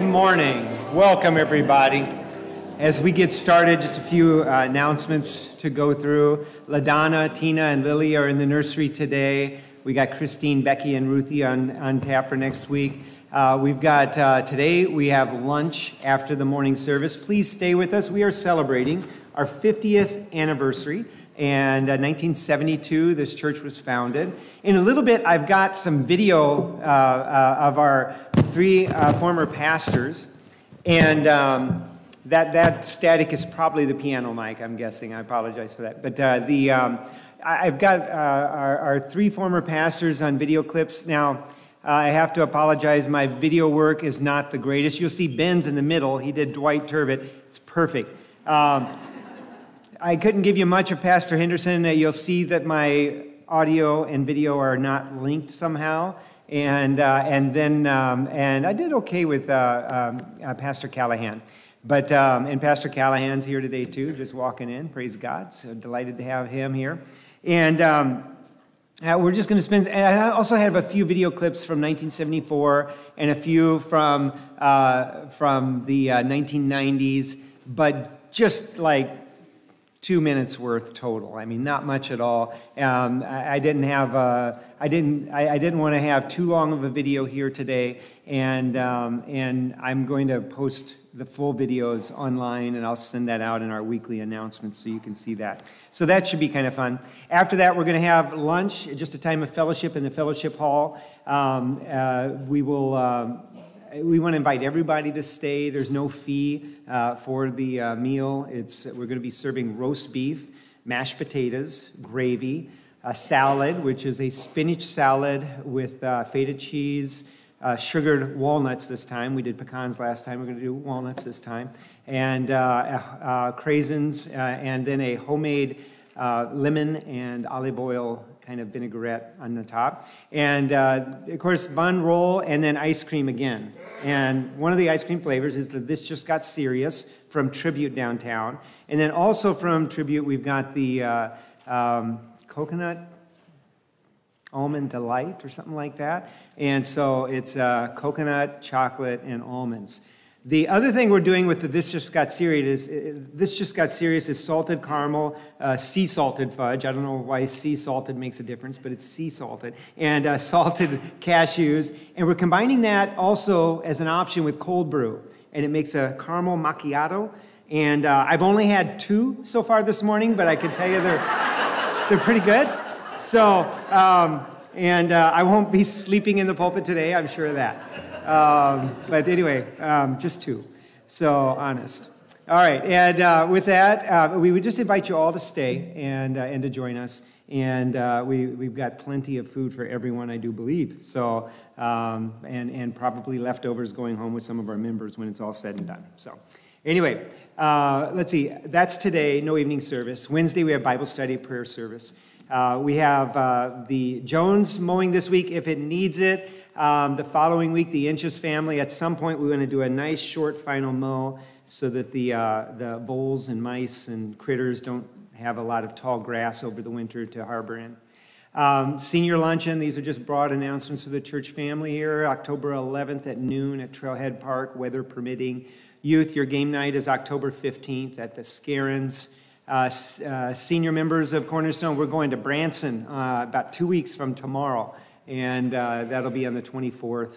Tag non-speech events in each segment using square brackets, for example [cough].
Good morning. Welcome, everybody. As we get started, just a few uh, announcements to go through. LaDonna, Tina, and Lily are in the nursery today. We got Christine, Becky, and Ruthie on, on tap for next week. Uh, we've got uh, today, we have lunch after the morning service. Please stay with us. We are celebrating our 50th anniversary. And uh, 1972, this church was founded. In a little bit, I've got some video uh, uh, of our three uh, former pastors. And um, that, that static is probably the piano mic, I'm guessing. I apologize for that. But uh, the, um, I've got uh, our, our, three former pastors on video clips. Now, I have to apologize. My video work is not the greatest. You'll see Ben's in the middle. He did Dwight Turbot. It's perfect. Um, I couldn't give you much of Pastor Henderson. You'll see that my audio and video are not linked somehow. And, uh, and then, um, and I did okay with uh, um, uh, Pastor Callahan. But, um, and Pastor Callahan's here today too, just walking in. Praise God. So delighted to have him here. And um, uh, we're just going to spend, I also have a few video clips from 1974 and a few from, uh, from the 1990s, uh, but just like two minutes worth total. I mean, not much at all. Um, I, I, didn't have, a, I didn't, I, I, didn't want to have too long of a video here today, and um, and I'm going to post the full videos online, and I'll send that out in our weekly announcements so you can see that. So that should be kind of fun. After that, we're going to have lunch, just a time of fellowship in the fellowship hall. Um, uh, we will. We want to invite everybody to stay. There's no fee uh, for the uh, meal. It's, we're going to be serving roast beef, mashed potatoes, gravy, a salad, which is a spinach salad with uh, feta cheese, uh, sugared walnuts this time. We did pecans last time. We're going to do walnuts this time. And uh, uh, craisins, and then a homemade lemon and olive oil kind of vinaigrette on the top. And uh, of course, bun roll and then ice cream again. And one of the ice cream flavors is that this just got serious from Tribute downtown. And then also from Tribute, we've got the uh, um, coconut almond delight or something like that. And so it's uh, coconut, chocolate, and almonds. The other thing we're doing with the This Just Got Serious is This Just Got Serious is salted caramel, uh, sea salted fudge. I don't know why sea salted makes a difference, but it's sea salted, and uh, [laughs] salted cashews. And we're combining that also as an option with cold brew, and it makes a caramel macchiato. And uh, I've only had two so far this morning, but I can tell you they're, [laughs] they're pretty good. So, um, and uh, I won't be sleeping in the pulpit today, I'm sure of that. Um, but anyway, um, just two. So honest. All right, and uh, with that, uh, we would just invite you all to stay and, uh, and to join us. And uh, we, we've got plenty of food for everyone, I do believe. So, um, and, and probably leftovers going home with some of our members when it's all said and done. So, anyway, uh, let's see. That's today, no evening service. Wednesday, we have Bible study, prayer service. Uh, we have the Jones mowing this week if it needs it. Um, the following week, the Inches family, at some point, we're going to do a nice short final mow so that the, uh, the voles and mice and critters don't have a lot of tall grass over the winter to harbor in. Um, senior luncheon, these are just broad announcements for the church family here. October 11th at noon at Trailhead Park, weather permitting. Youth, your game night is October 15th at the Scarrons. Uh, uh, senior members of Cornerstone, we're going to Branson uh, about two weeks from tomorrow and uh, that'll be on the 24th.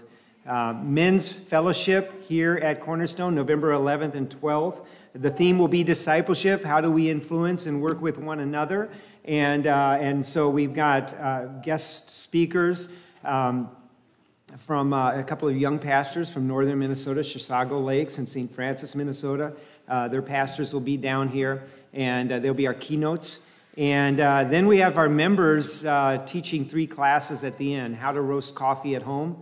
Uh, men's fellowship here at Cornerstone, November 11th and 12th. The theme will be discipleship. How do we influence and work with one another? And, uh, and so we've got uh, guest speakers um, from uh, a couple of young pastors from northern Minnesota, Chisago Lakes and St. Francis, Minnesota. Uh, their pastors will be down here, and they'll be our keynotes. And uh, then we have our members uh, teaching three classes at the end how to roast coffee at home,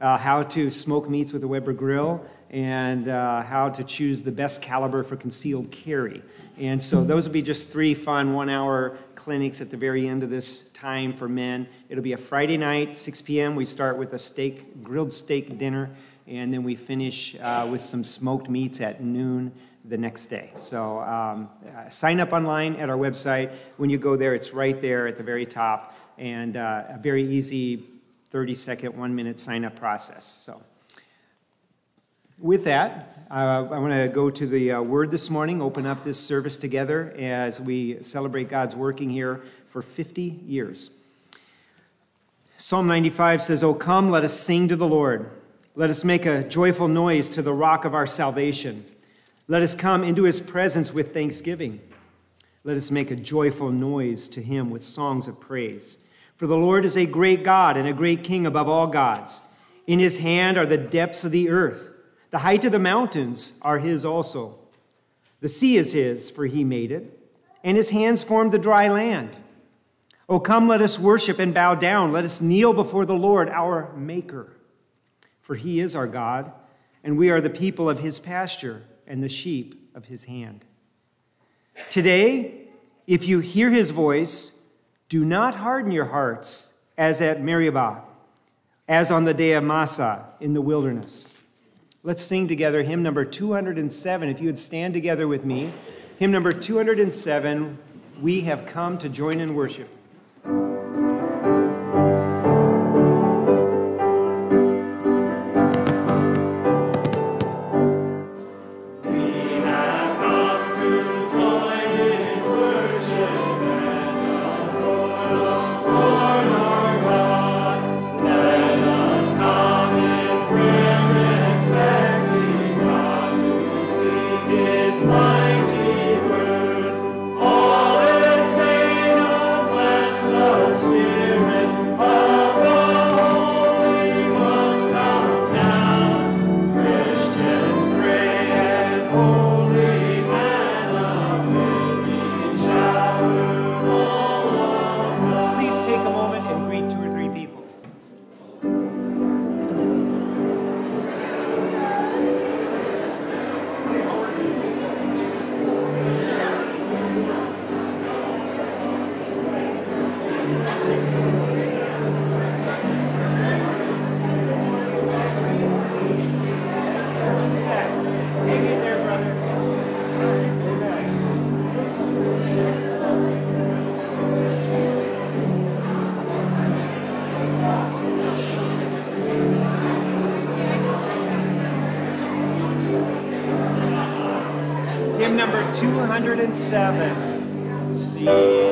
uh, how to smoke meats with a Weber grill, and uh, how to choose the best caliber for concealed carry. And so those will be just three fun one hour clinics at the very end of this time for men. It'll be a Friday night, 6 p.m. We start with a steak, grilled steak dinner, and then we finish uh, with some smoked meats at noon the next day. So um, uh, sign up online at our website. When you go there, it's right there at the very top, and uh, a very easy 30 second, one minute sign up process. So with that, uh, I want to go to the uh, Word this morning, open up this service together as we celebrate God's working here for 50 years. Psalm 95 says, Oh, come, let us sing to the Lord. Let us make a joyful noise to the rock of our salvation. Let us come into his presence with thanksgiving. Let us make a joyful noise to him with songs of praise. For the Lord is a great God and a great King above all gods. In his hand are the depths of the earth. The height of the mountains are his also. The sea is his, for he made it, and his hands formed the dry land. Oh, come, let us worship and bow down. Let us kneel before the Lord, our Maker. For he is our God, and we are the people of his pasture and the sheep of his hand. Today, if you hear his voice, do not harden your hearts as at Meribah, as on the day of Massah in the wilderness Let's sing together hymn number 207. If you would stand together with me, hymn number 207, We Have Come to Join in Worship. 207. See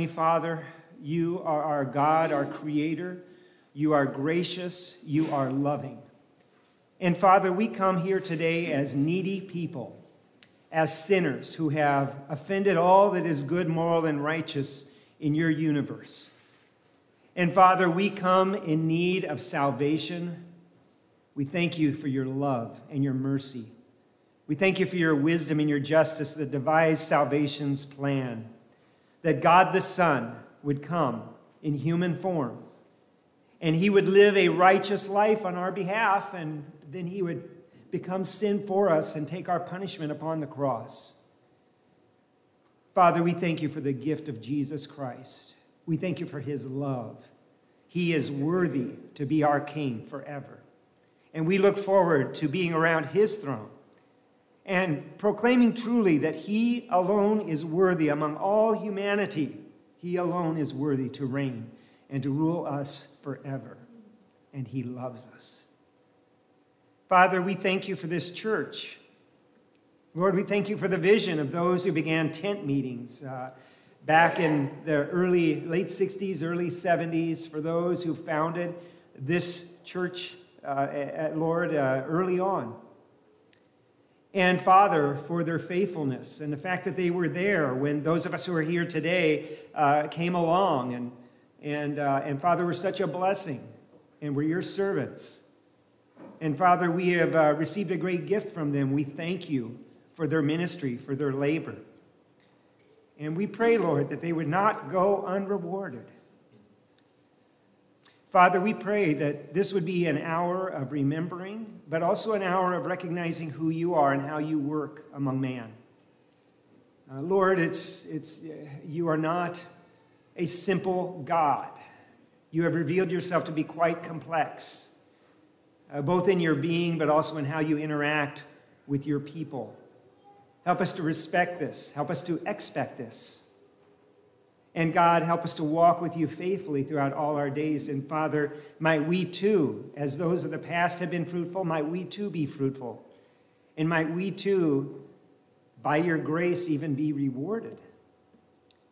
Heavenly Father, you are our God, our Creator. You are gracious. You are loving. And Father, we come here today as needy people, as sinners who have offended all that is good, moral, and righteous in your universe. And Father, we come in need of salvation. We thank you for your love and your mercy. We thank you for your wisdom and your justice that devise salvation's plan that God the Son would come in human form. And he would live a righteous life on our behalf, and then he would become sin for us and take our punishment upon the cross. Father, we thank you for the gift of Jesus Christ. We thank you for his love. He is worthy to be our king forever. And we look forward to being around his throne and proclaiming truly that he alone is worthy among all humanity. He alone is worthy to reign and to rule us forever. And he loves us. Father, we thank you for this church. Lord, we thank you for the vision of those who began tent meetings uh, back in the early, late 60s, early 70s, for those who founded this church, uh, at Lord, uh, early on. And Father, for their faithfulness and the fact that they were there when those of us who are here today uh, came along. And, and, uh, and Father, we're such a blessing, and we're your servants. And Father, we have uh, received a great gift from them. We thank you for their ministry, for their labor. And we pray, Lord, that they would not go unrewarded. Father, we pray that this would be an hour of remembering, but also an hour of recognizing who you are and how you work among man. Uh, Lord, it's, it's, you are not a simple God. You have revealed yourself to be quite complex, uh, both in your being, but also in how you interact with your people. Help us to respect this. Help us to expect this. And God, help us to walk with you faithfully throughout all our days. And Father, might we too, as those of the past have been fruitful, might we too be fruitful. And might we too, by your grace, even be rewarded.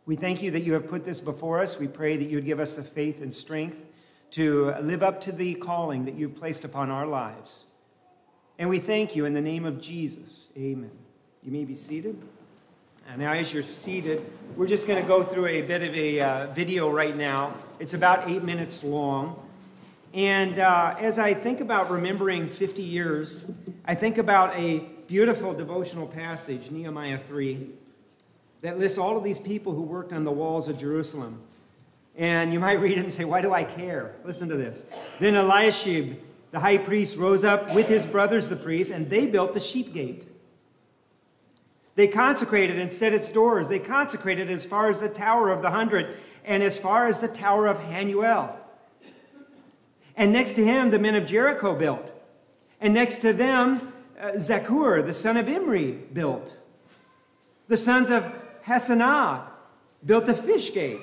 We thank you that you have put this before us. We pray that you would give us the faith and strength to live up to the calling that you've placed upon our lives. And we thank you in the name of Jesus. Amen. You may be seated. And now, as you're seated, we're just going to go through a bit of a uh, video right now. It's about eight minutes long. And uh, as I think about remembering 50 years, I think about a beautiful devotional passage, Nehemiah 3, that lists all of these people who worked on the walls of Jerusalem. And you might read it and say, Why do I care? Listen to this. Then Eliashib, the high priest, rose up with his brothers, the priests, and they built the sheep gate they consecrated and set its doors. They consecrated as far as the Tower of the Hundred and as far as the Tower of Hanuel. And next to him, the men of Jericho built. And next to them, uh, Zaccur, the son of Imri, built. The sons of Hassenaah built the fish gate.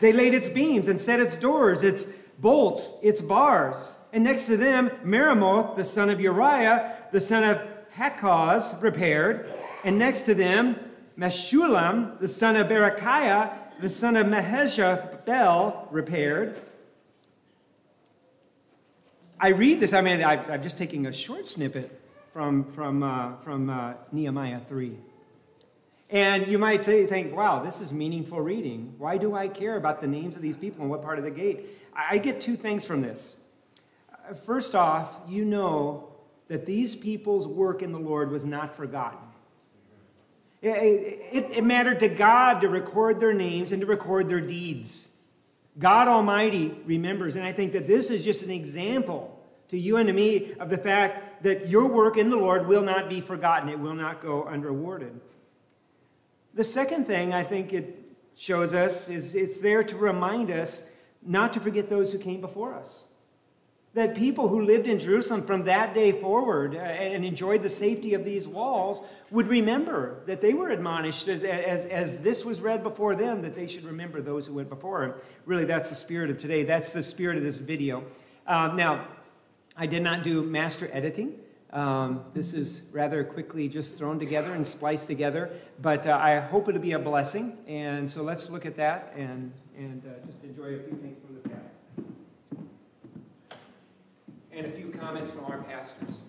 They laid its beams and set its doors, its bolts, its bars. And next to them, Meremoth, the son of Uriah, the son of Hakkoz, repaired. And next to them, Meshullam, the son of Berechiah, the son of Bel, repaired. I read this, I mean, I, am just taking a short snippet from, from, uh, from uh, Nehemiah 3. And you might think, wow, this is meaningful reading. Why do I care about the names of these people and what part of the gate? I get two things from this. First off, you know that these people's work in the Lord was not forgotten. It, it, it mattered to God to record their names and to record their deeds. God Almighty remembers. And I think that this is just an example to you and to me of the fact that your work in the Lord will not be forgotten, it will not go unrewarded. The second thing I think it shows us is it's there to remind us not to forget those who came before us that people who lived in Jerusalem from that day forward uh, and enjoyed the safety of these walls would remember that they were admonished as, as, as this was read before them, that they should remember those who went before them. Really, that's the spirit of today. That's the spirit of this video. Um, now, I did not do master editing. Um, this is rather quickly just thrown together and spliced together, but uh, I hope it'll be a blessing. And so let's look at that and, and uh, just enjoy a few things from the past and a few comments from our pastors.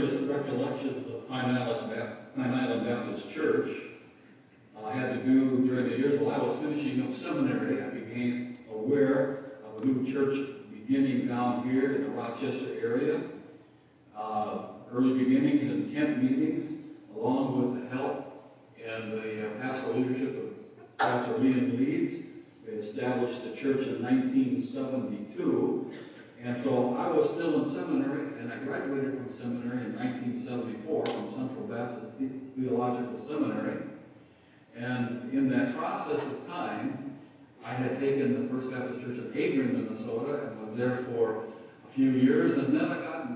Earliest recollections of Pine Island, Baptist Church uh, had to do during the years while I was finishing up seminary. I became aware of a new church beginning down here in the Rochester area. Uh, early beginnings and tent meetings, along with the help and the uh, pastoral leadership of Pastor Leon Leeds. They established the church in 1972 and so I was still in seminary, and I graduated from seminary in 1974 from Central Baptist Theological Seminary. And in that process of time, I had taken the First Baptist Church of Adrian, Minnesota, and was there for a few years. And then I got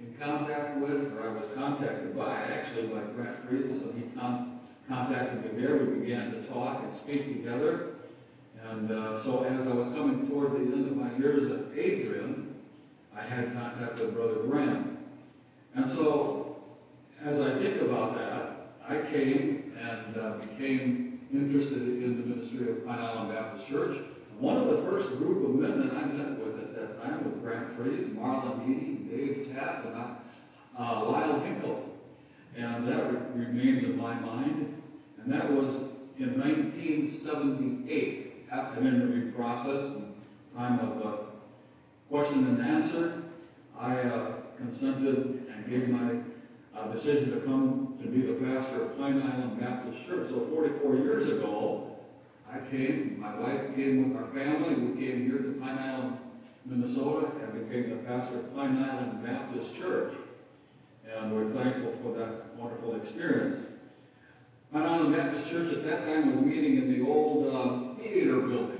in contact with, or I was contacted by, actually by Grant Friese, so he con contacted me there. We began to talk and speak together. And uh, so as I was coming toward the end of my years at Adrian, I had contact with Brother Graham. And so as I think about that, I came and uh, became interested in the ministry of Pine Island Baptist Church. One of the first group of men that I met with at that time was Grant Friese, Marlon Eady, Dave Tapp, and I, uh, Lyle Hinkle. And that re remains in my mind. And that was in 1978 an interview process and time of uh, question and answer. I uh, consented and gave my uh, decision to come to be the pastor of Pine Island Baptist Church. So 44 years ago, I came, my wife came with our family. We came here to Pine Island, Minnesota, and became the pastor of Pine Island Baptist Church. And we're thankful for that wonderful experience. Pine Island Baptist Church at that time was meeting in the old uh, theater building,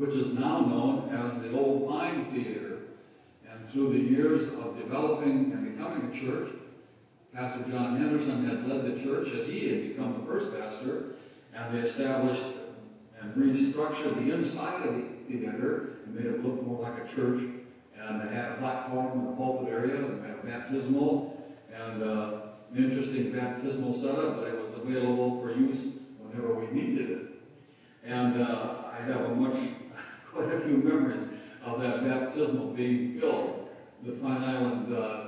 which is now known as the Old Pine Theater. And through the years of developing and becoming a church, Pastor John Henderson had led the church as he had become the first pastor, and they established and restructured the inside of the theater and made it look more like a church. And they had a platform in the pulpit area, and had a baptismal, and uh, an interesting baptismal setup, but it was available for use whenever we needed it. And uh, I have a much, quite a few memories of that baptismal being filled. The Pine Island uh,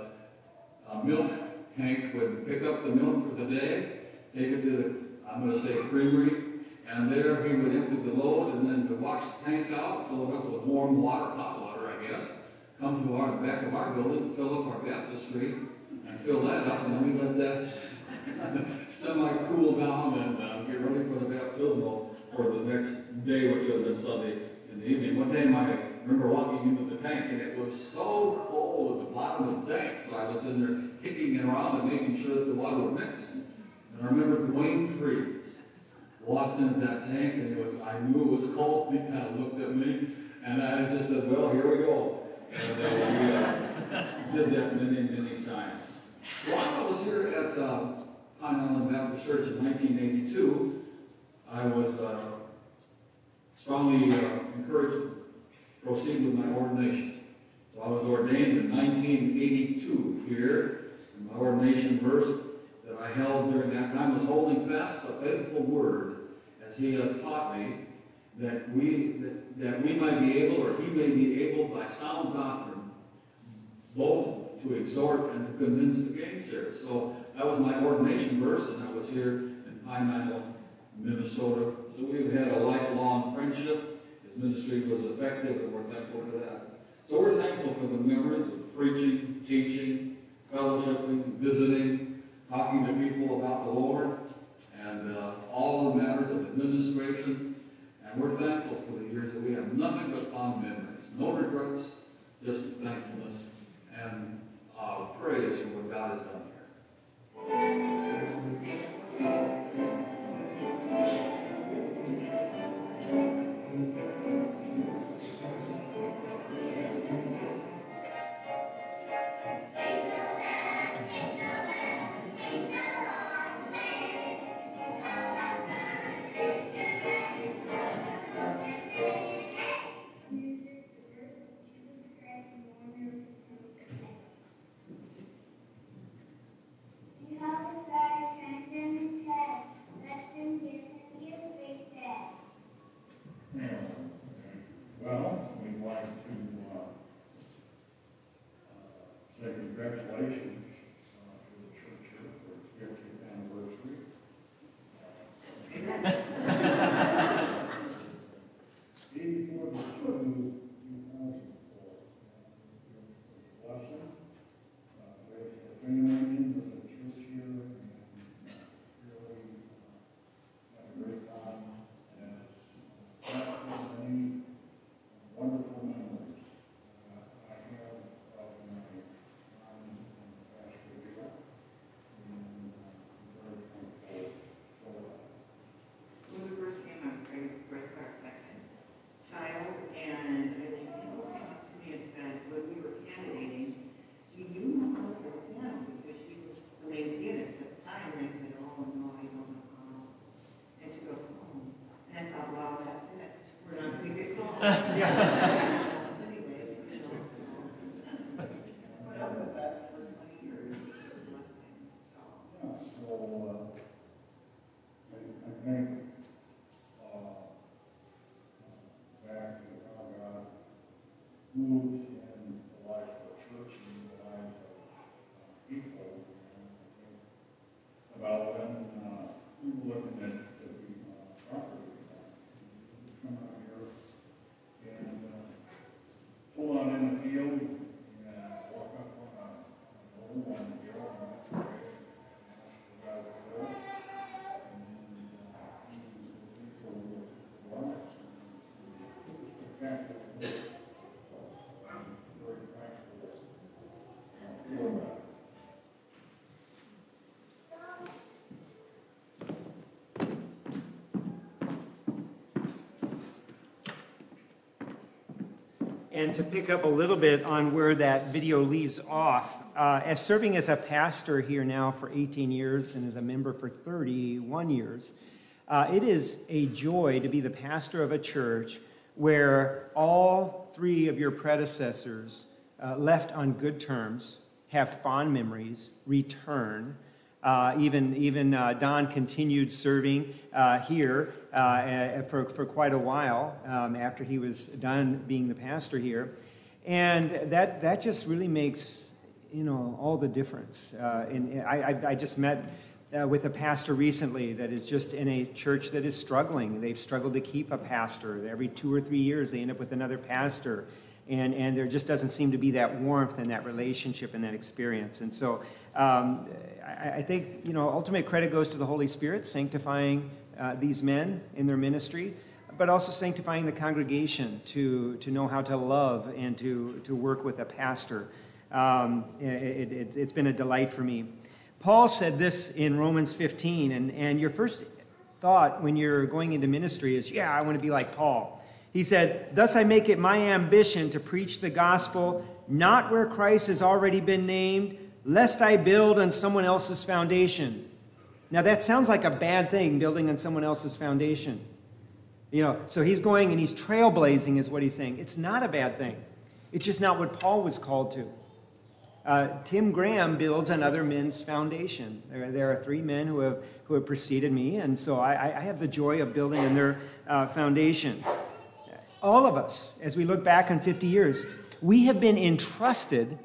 uh, milk tank would pick up the milk for the day, take it to the, I'm going to say creamery, and there he would empty the load and then to wash the tank out, fill it up with warm water, hot water, I guess, come to our back of our building, fill up our baptistry, and fill that up, and then we let that [laughs] semi-cool down and uh, get ready for the baptismal for the next day, which would have been Sunday in the evening. One time I remember walking into the tank, and it was so cold at the bottom of the tank, so I was in there kicking it around and making sure that the water would mix. And I remember Dwayne Friese walked into that tank, and it was I knew it was cold. [laughs] He kind of looked at me, and I just said, "Well, here we go." And uh, we uh, did that many, many times. While I was here at uh, Pine Island Baptist Church in 1982, I was uh, strongly uh, encouraged to proceed with my ordination. So I was ordained in 1982 here. And my ordination verse that I held during that time was holding fast the faithful word as he had taught me that we, that, that we might be able, or he may be able by sound doctrine, both to exhort and to convince the gainsayers. So that was my ordination verse, and I was here in Pine Island, Minnesota. So we've had a lifelong friendship. His ministry was effective, and we're thankful for that. So we're thankful for the memories of preaching, teaching, fellowshipping, visiting, talking to people about the Lord, and uh, all the matters of administration. And we're thankful for the years that we have nothing but fond memories, no regrets, just thankfulness and uh, praise for what God has done here. Yeah. [laughs] And to pick up a little bit on where that video leaves off, uh, as serving as a pastor here now for 18 years and as a member for 31 years, uh, it is a joy to be the pastor of a church where all three of your predecessors uh, left on good terms, have fond memories, return, uh, even even uh, Don continued serving uh, here uh, for, for quite a while um, after he was done being the pastor here. And that, that just really makes you know, all the difference. Uh, and I, I, I, just met uh, with a pastor recently that is just in a church that is struggling. They've struggled to keep a pastor. Every two or three years, they end up with another pastor and, and there just doesn't seem to be that warmth and that relationship and that experience. And so um, I, I, think, you know, ultimate credit goes to the Holy Spirit sanctifying uh, these men in their ministry, but also sanctifying the congregation to, to know how to love and to, to work with a pastor. Um, it, it, it's been a delight for me. Paul said this in Romans 15, and, and your first thought when you're going into ministry is, yeah, I want to be like Paul. He said, Thus I make it my ambition to preach the gospel not where Christ has already been named, lest I build on someone else's foundation. Now that sounds like a bad thing, building on someone else's foundation. You know, so he's going and he's trailblazing, is what he's saying. It's not a bad thing. It's just not what Paul was called to. Uh, Tim Graham builds on other men's foundation. There, there, are three men who have, who have preceded me, and so I, I have the joy of building on their uh, foundation all of us, as we look back on 50 years, we have been entrusted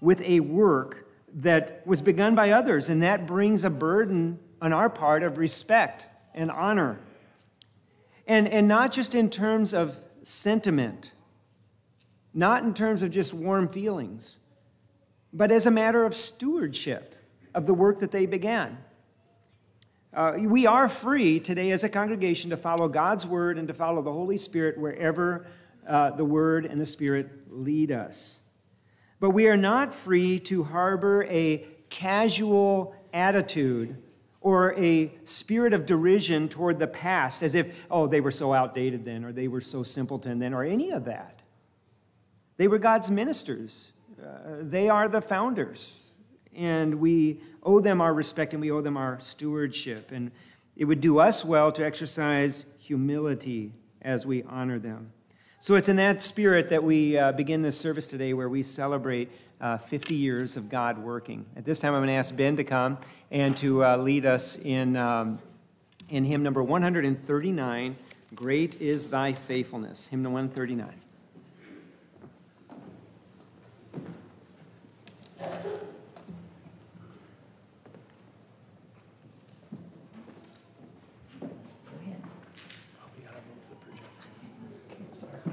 with a work that was begun by others, and that brings a burden on our part of respect and honor. And, and not just in terms of sentiment, not in terms of just warm feelings, but as a matter of stewardship of the work that they began. Uh, we are free today as a congregation to follow God's word and to follow the Holy Spirit wherever uh, the word and the Spirit lead us. But we are not free to harbor a casual attitude or a spirit of derision toward the past, as if, oh, they were so outdated then, or they were so simpleton then, or any of that. They were God's ministers, uh, they are the founders, and we owe them our respect and we owe them our stewardship. And it would do us well to exercise humility as we honor them. So it's in that spirit that we uh, begin this service today where we celebrate uh, 50 years of God working. At this time, I'm going to ask Ben to come and to uh, lead us in, um, in hymn number 139 Great is Thy Faithfulness. Hymn 139.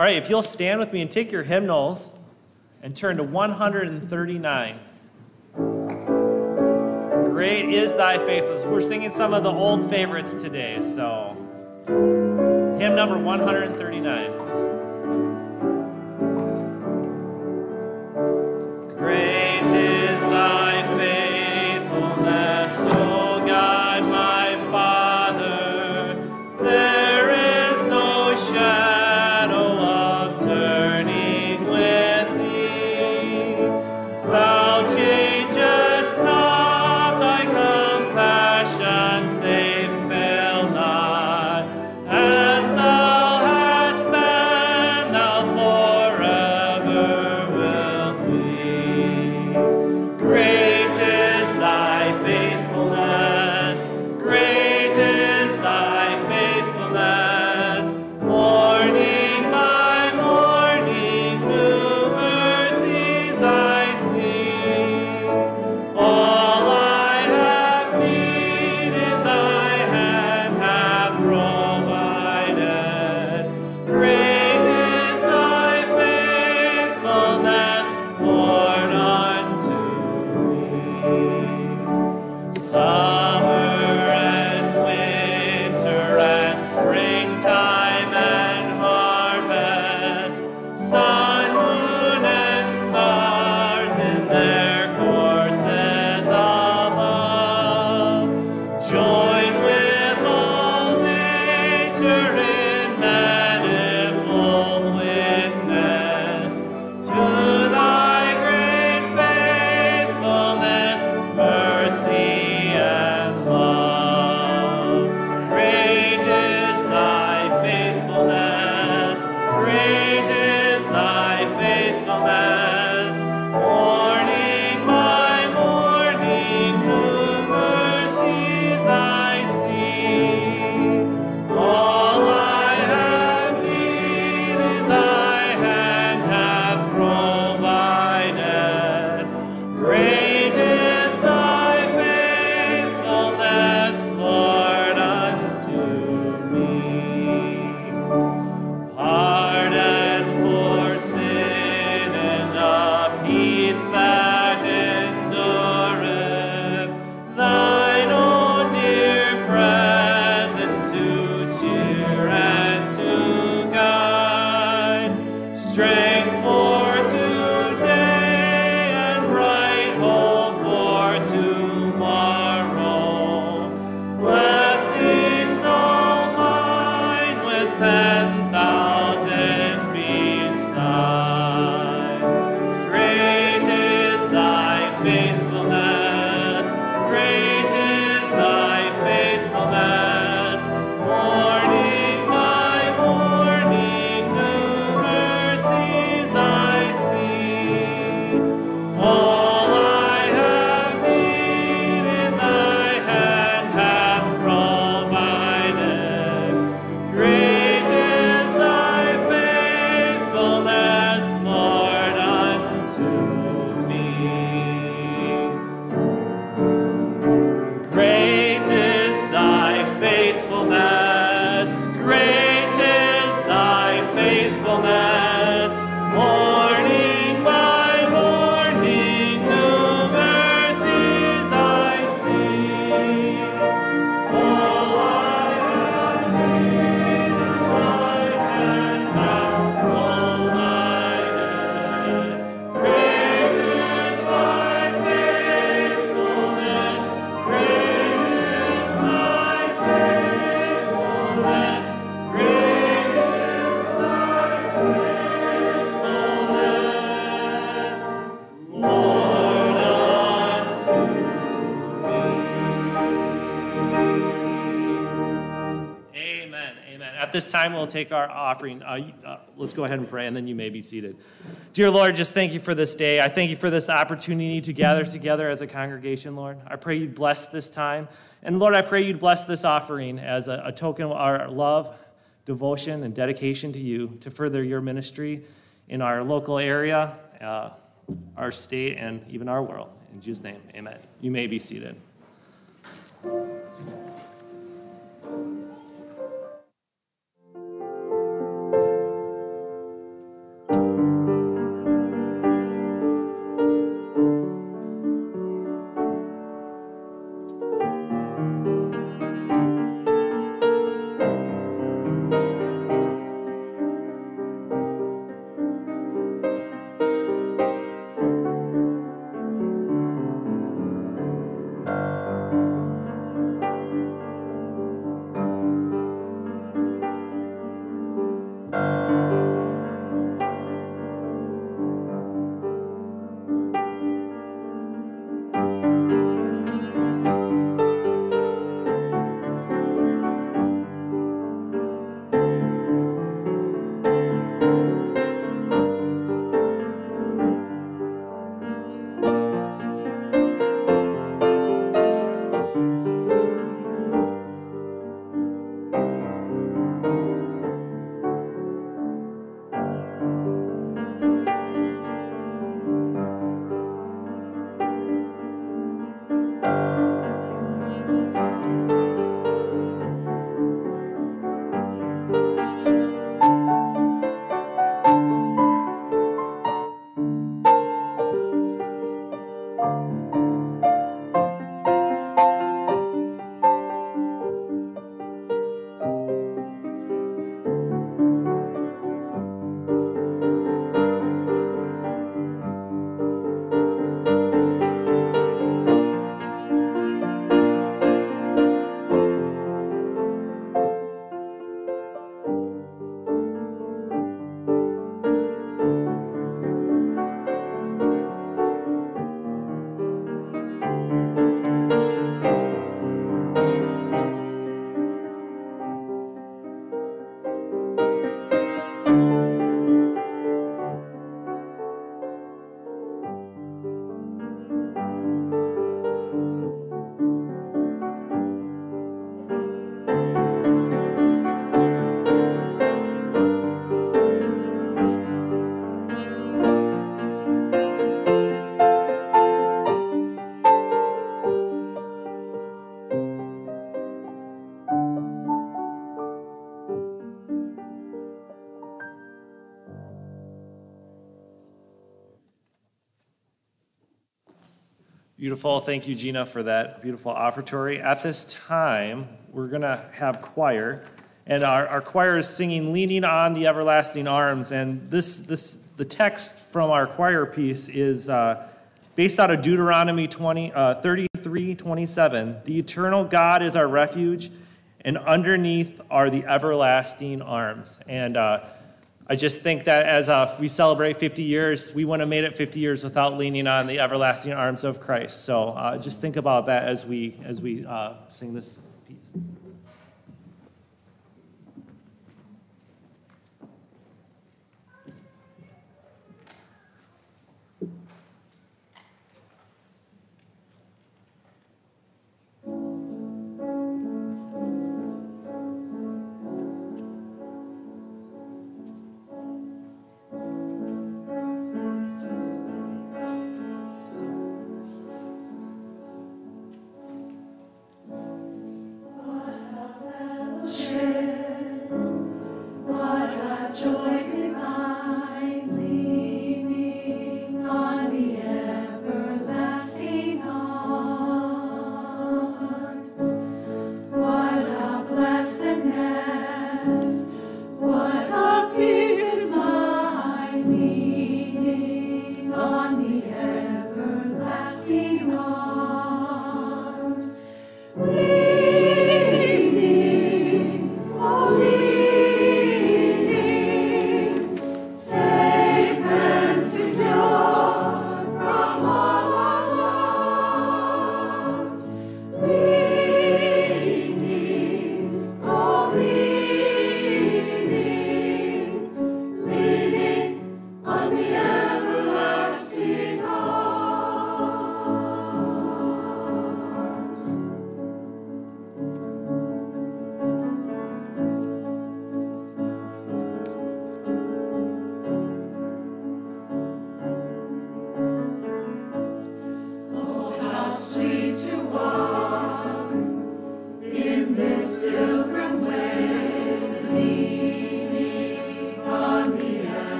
All right, if you'll stand with me and take your hymnals and turn to 139. Great is thy faithfulness. We're singing some of the old favorites today, so hymn number 139. At time, we'll take our offering. Uh, uh, let's go ahead and pray, and then you may be seated. Dear Lord, just thank you for this day. I thank you for this opportunity to gather together as a congregation, Lord. I pray you'd bless this time. And Lord, I pray you'd bless this offering as a, a token of our love, devotion, and dedication to you to further your ministry in our local area, uh, our state, and even our world. In Jesus' name, amen. You may be seated. Beautiful. Thank you, Gina, for that beautiful offertory. At this time, we're going to have choir. And our, our choir is singing Leaning on the Everlasting Arms. And this, this the text from our choir piece is uh, based out of Deuteronomy 20, uh, 33 27. The eternal God is our refuge, and underneath are the everlasting arms. And uh, I just think that as uh, we celebrate 50 years, we wouldn't have made it 50 years without leaning on the everlasting arms of Christ. So uh, just think about that as we as we uh, sing this piece.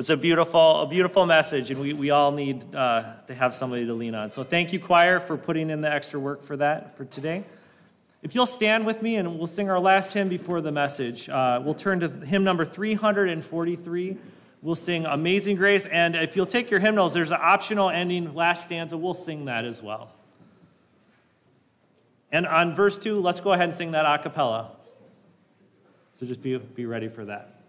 It's a beautiful, a beautiful message, and we, we all need uh, to have somebody to lean on. So thank you, choir, for putting in the extra work for that for today. If you'll stand with me and we'll sing our last hymn before the message, uh, we'll turn to hymn number 343. We'll sing Amazing Grace, and if you'll take your hymnals, there's an optional ending, last stanza. We'll sing that as well. And on verse 2, let's go ahead and sing that a cappella. So just be, be ready for that.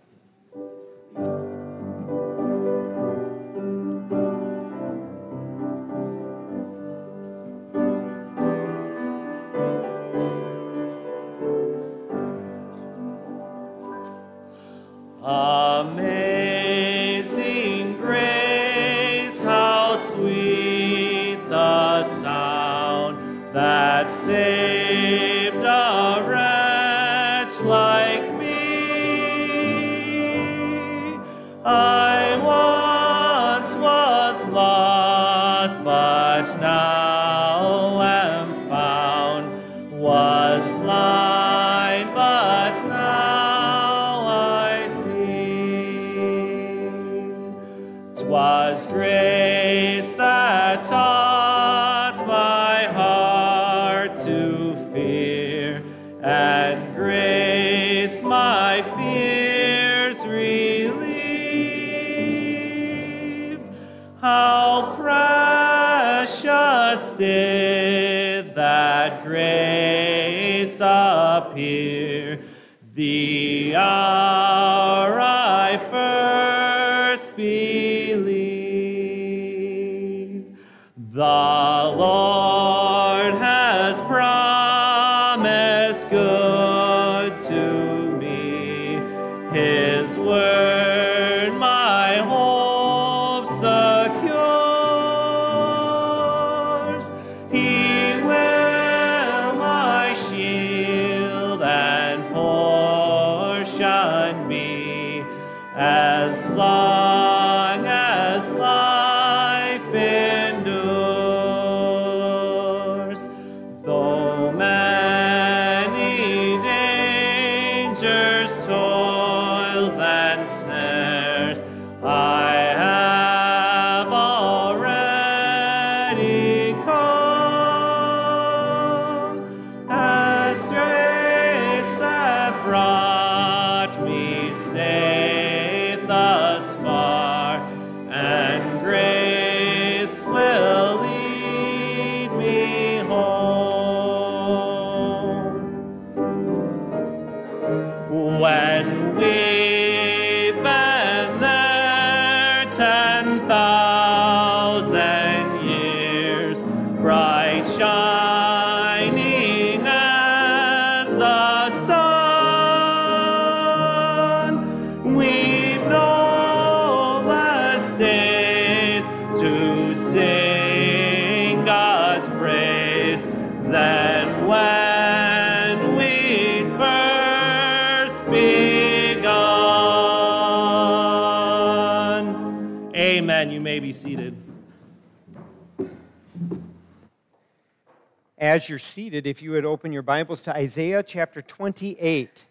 As you're seated, if you would open your Bibles to Isaiah chapter 28.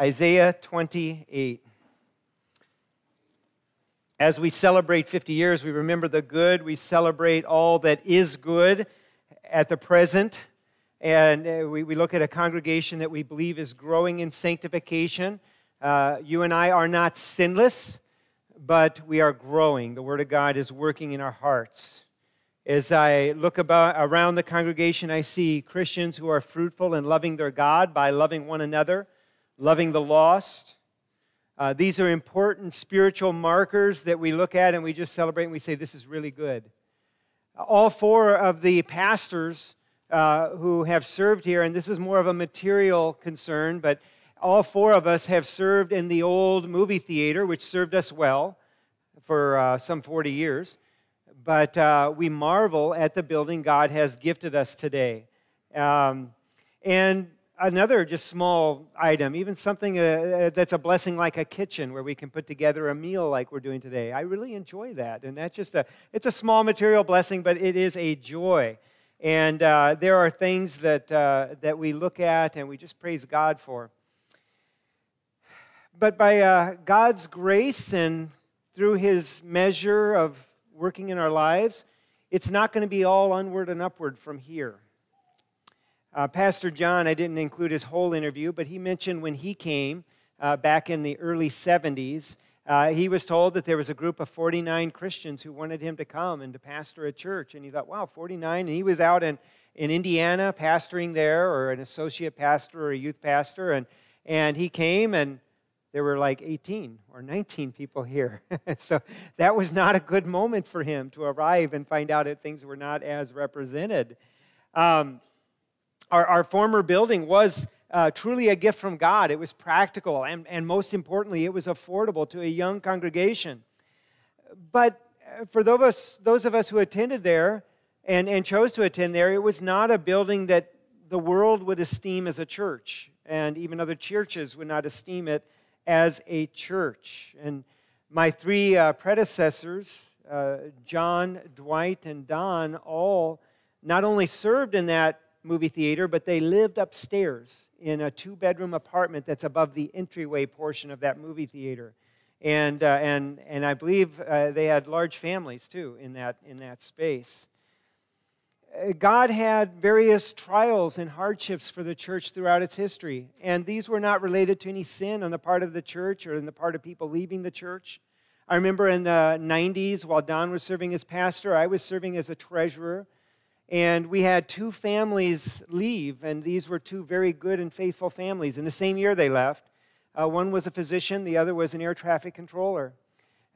Isaiah 28. As we celebrate 50 years, we remember the good, we celebrate all that is good at the present, and uh, we, we look at a congregation that we believe is growing in sanctification. Uh, you and I are not sinless, but we are growing. The Word of God is working in our hearts. As I look about, around the congregation, I see Christians who are fruitful in loving their God by loving one another, loving the lost, uh, these are important spiritual markers that we look at and we just celebrate and we say, this is really good. All four of the pastors uh, who have served here, and this is more of a material concern, but all four of us have served in the old movie theater, which served us well for uh, some 40 years. But uh, we marvel at the building God has gifted us today. Um, and another just small item, even something uh, uh, that's a blessing like a kitchen where we can put together a meal like we're doing today. I really enjoy that. And that's just a, it's a small material blessing, but it is a joy. And uh, there are things that, uh, that we look at and we just praise God for. But by uh, God's grace and through his measure of working in our lives, it's not going to be all onward and upward from here. Uh, Pastor John, I didn't include his whole interview, but he mentioned when he came uh, back in the early 70s, uh, he was told that there was a group of 49 Christians who wanted him to come and to pastor a church. And he thought, wow, 49? And he was out in, in Indiana pastoring there, or an associate pastor or a youth pastor. And, and he came, and there were like 18 or 19 people here. [laughs] so that was not a good moment for him to arrive and find out that things were not as represented. Um, our, our former building was uh, truly a gift from God. It was practical, and, and most importantly, it was affordable to a young congregation. But uh, for those of us, those of us who attended there and, and chose to attend there, it was not a building that the world would esteem as a church, and even other churches would not esteem it as a church. And my three uh, predecessors, uh, John, Dwight, and Don, all not only served in that movie theater, but they lived upstairs in a two bedroom apartment that's above the entryway portion of that movie theater. And, uh, and, and I believe uh, they had large families too in that, in that space. God had various trials and hardships for the church throughout its history, and these were not related to any sin on the part of the church or on the part of people leaving the church. I remember in the 90s, while Don was serving as pastor, I was serving as a treasurer and we had two families leave, and these were two very good and faithful families. In the same year they left, uh, one was a physician, the other was an air traffic controller.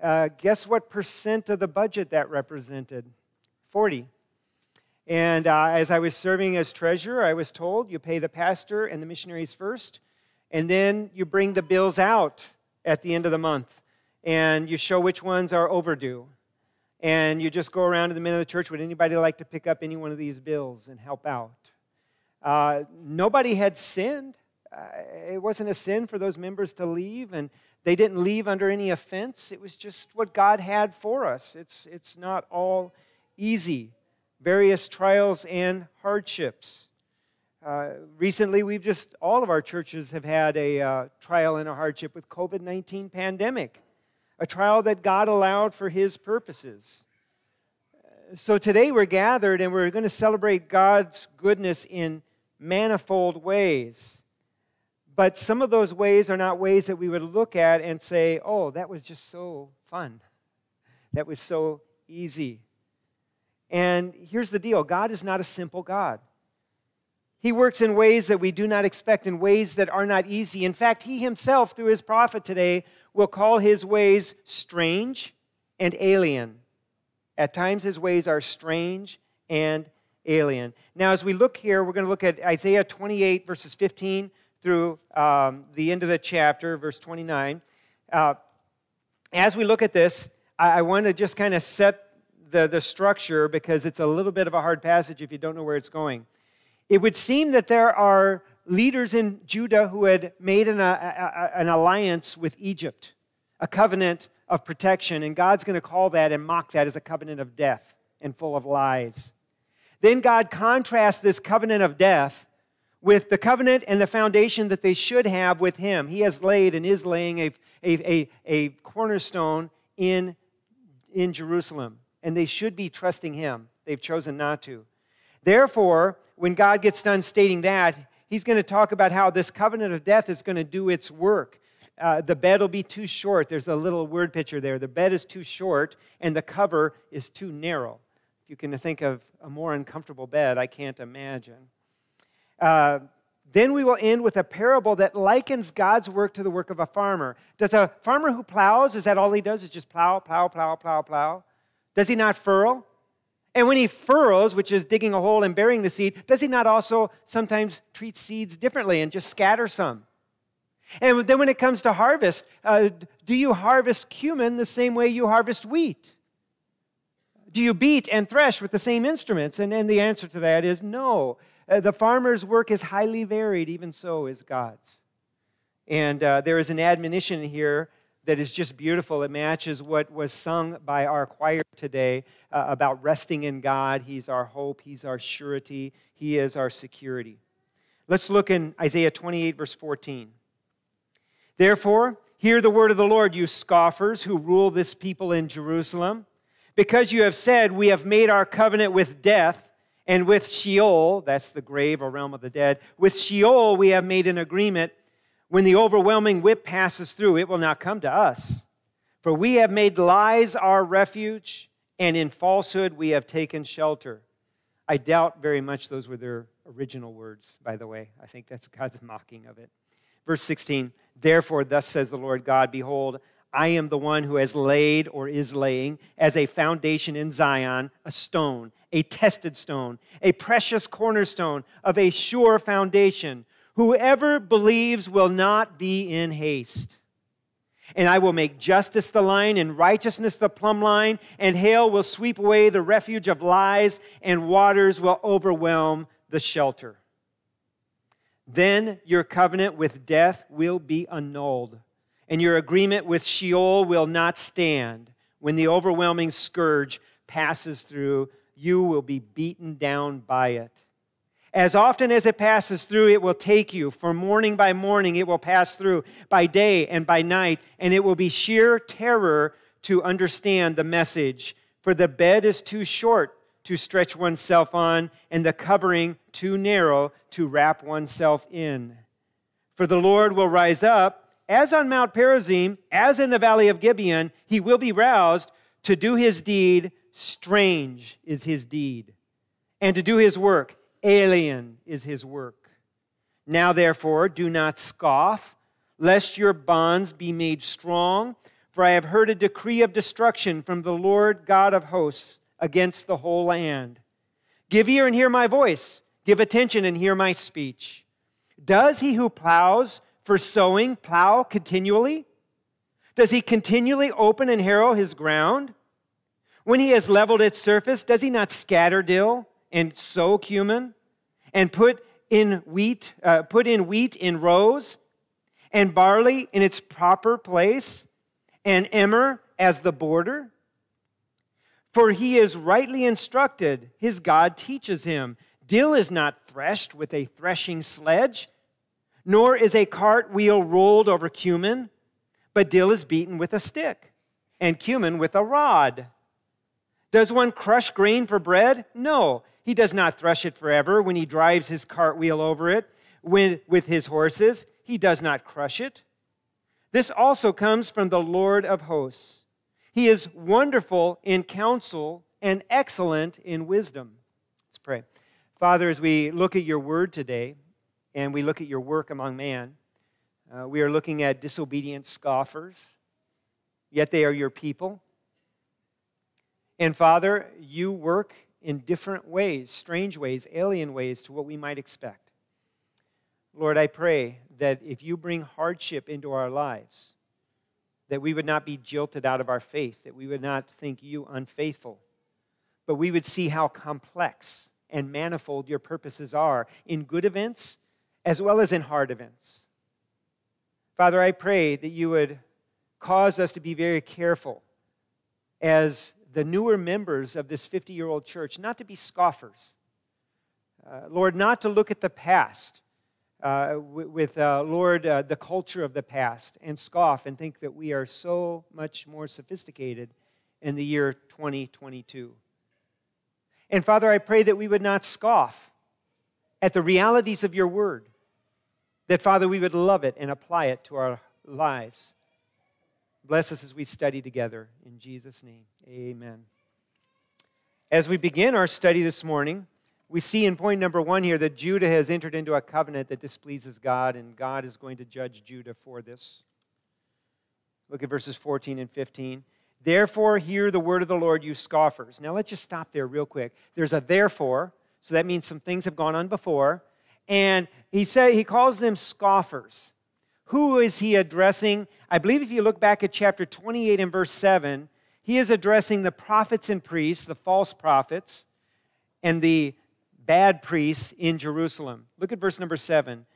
Uh, guess what percent of the budget that represented? 40. And uh, as I was serving as treasurer, I was told you pay the pastor and the missionaries first, and then you bring the bills out at the end of the month, and you show which ones are overdue and you just go around to the men of the church. Would anybody like to pick up any one of these bills and help out? Uh, nobody had sinned. Uh, it wasn't a sin for those members to leave, and they didn't leave under any offense. It was just what God had for us. It's, it's not all easy. Various trials and hardships. Uh, recently, we've just, all of our churches have had a uh, trial and a hardship with COVID 19 pandemic a trial that God allowed for his purposes. So today we're gathered and we're going to celebrate God's goodness in manifold ways. But some of those ways are not ways that we would look at and say, oh, that was just so fun. That was so easy. And here's the deal God is not a simple God. He works in ways that we do not expect, in ways that are not easy. In fact, He Himself, through His prophet today, will call his ways strange and alien. At times, his ways are strange and alien. Now, as we look here, we're going to look at Isaiah 28, verses 15 through um, the end of the chapter, verse 29. Uh, as we look at this, I, I want to just kind of set the, the structure because it's a little bit of a hard passage if you don't know where it's going. It would seem that there are leaders in Judah who had made an, a, a, an alliance with Egypt, a covenant of protection, and God's going to call that and mock that as a covenant of death and full of lies. Then God contrasts this covenant of death with the covenant and the foundation that they should have with Him. He has laid and is laying a, a, a, a cornerstone in, in Jerusalem, and they should be trusting Him. They've chosen not to. Therefore, when God gets done stating that, He's going to talk about how this covenant of death is going to do its work. Uh, the bed will be too short. There's a little word picture there. The bed is too short, and the cover is too narrow. If you can think of a more uncomfortable bed, I can't imagine. Uh, then we will end with a parable that likens God's work to the work of a farmer. Does a farmer who plows, is that all he does? Is just plow, plow, plow, plow, plow? Does he not furrow? And when he furrows, which is digging a hole and burying the seed, does he not also sometimes treat seeds differently and just scatter some? And then when it comes to harvest, uh, do you harvest cumin the same way you harvest wheat? Do you beat and thresh with the same instruments? And, and the answer to that is no. Uh, the farmer's work is highly varied, even so is God's. And uh, there is an admonition here that is just beautiful. It matches what was sung by our choir today uh, about resting in God. He's our hope, He's our surety, He is our security. Let's look in Isaiah 28, verse 14. Therefore, hear the word of the Lord, you scoffers who rule this people in Jerusalem. Because you have said, We have made our covenant with death and with Sheol, that's the grave or realm of the dead, with Sheol we have made an agreement when the overwhelming whip passes through, it will not come to us. For we have made lies our refuge, and in falsehood we have taken shelter. I doubt very much those were their original words, by the way. I think that's God's [laughs] mocking of it. Verse 16 Therefore, thus says the Lord God, Behold, I am the one who has laid or is laying as a foundation in Zion a stone, a tested stone, a precious cornerstone of a sure foundation Whoever believes will not be in haste. And I will make justice the line and righteousness the plumb line, and hail will sweep away the refuge of lies, and waters will overwhelm the shelter. Then your covenant with death will be annulled, and your agreement with Sheol will not stand. When the overwhelming scourge passes through, you will be beaten down by it. As often as it passes through, it will take you. For morning by morning, it will pass through, by day and by night, and it will be sheer terror to understand the message. For the bed is too short to stretch oneself on, and the covering too narrow to wrap oneself in. For the Lord will rise up, as on Mount Perazim, as in the valley of Gibeon, he will be roused to do his deed. Strange is his deed, and to do his work alien is his work. Now, therefore, do not scoff, lest your bonds be made strong. For I have heard a decree of destruction from the Lord God of hosts against the whole land. Give ear and hear my voice. Give attention and hear my speech. Does he who plows for sowing plow continually? Does he continually open and harrow his ground? When he has leveled its surface, does he not scatter dill? And sow cumin and put in wheat, uh, put in wheat in rows and barley in its proper place and emmer as the border? For he is rightly instructed, his God teaches him. Dill is not threshed with a threshing sledge, nor is a cart wheel rolled over cumin, but dill is beaten with a stick, and cumin with a rod. Does one crush grain for bread? No. He does not thresh it forever when he drives his cartwheel over it with, with his horses. He does not crush it. This also comes from the Lord of hosts. He is wonderful in counsel and excellent in wisdom. Let's pray. Father, as we look at your word today and we look at your work among man, uh, we are looking at disobedient scoffers, yet they are your people. And Father, you work in different ways, strange ways, alien ways to what we might expect. Lord, I pray that if you bring hardship into our lives, that we would not be jilted out of our faith, that we would not think you unfaithful, but we would see how complex and manifold your purposes are in good events as well as in hard events. Father, I pray that you would cause us to be very careful as the newer members of this 50 year old church not to be scoffers. Uh, Lord, not to look at the past uh, with, uh, Lord, uh, the culture of the past and scoff and think that we are so much more sophisticated in the year 2022. And Father, I pray that we would not scoff at the realities of your word, that, Father, we would love it and apply it to our lives. Bless us as we study together. In Jesus' name, amen. As we begin our study this morning, we see in point number one here that Judah has entered into a covenant that displeases God, and God is going to judge Judah for this. Look at verses 14 and 15. Therefore, hear the word of the Lord, you scoffers. Now, let's just stop there real quick. There's a therefore, so that means some things have gone on before. And he, said, he calls them scoffers. Who is he addressing? I believe if you look back at chapter 28 and verse 7, he is addressing the prophets and priests, the false prophets, and the bad priests in Jerusalem. Look at verse number 7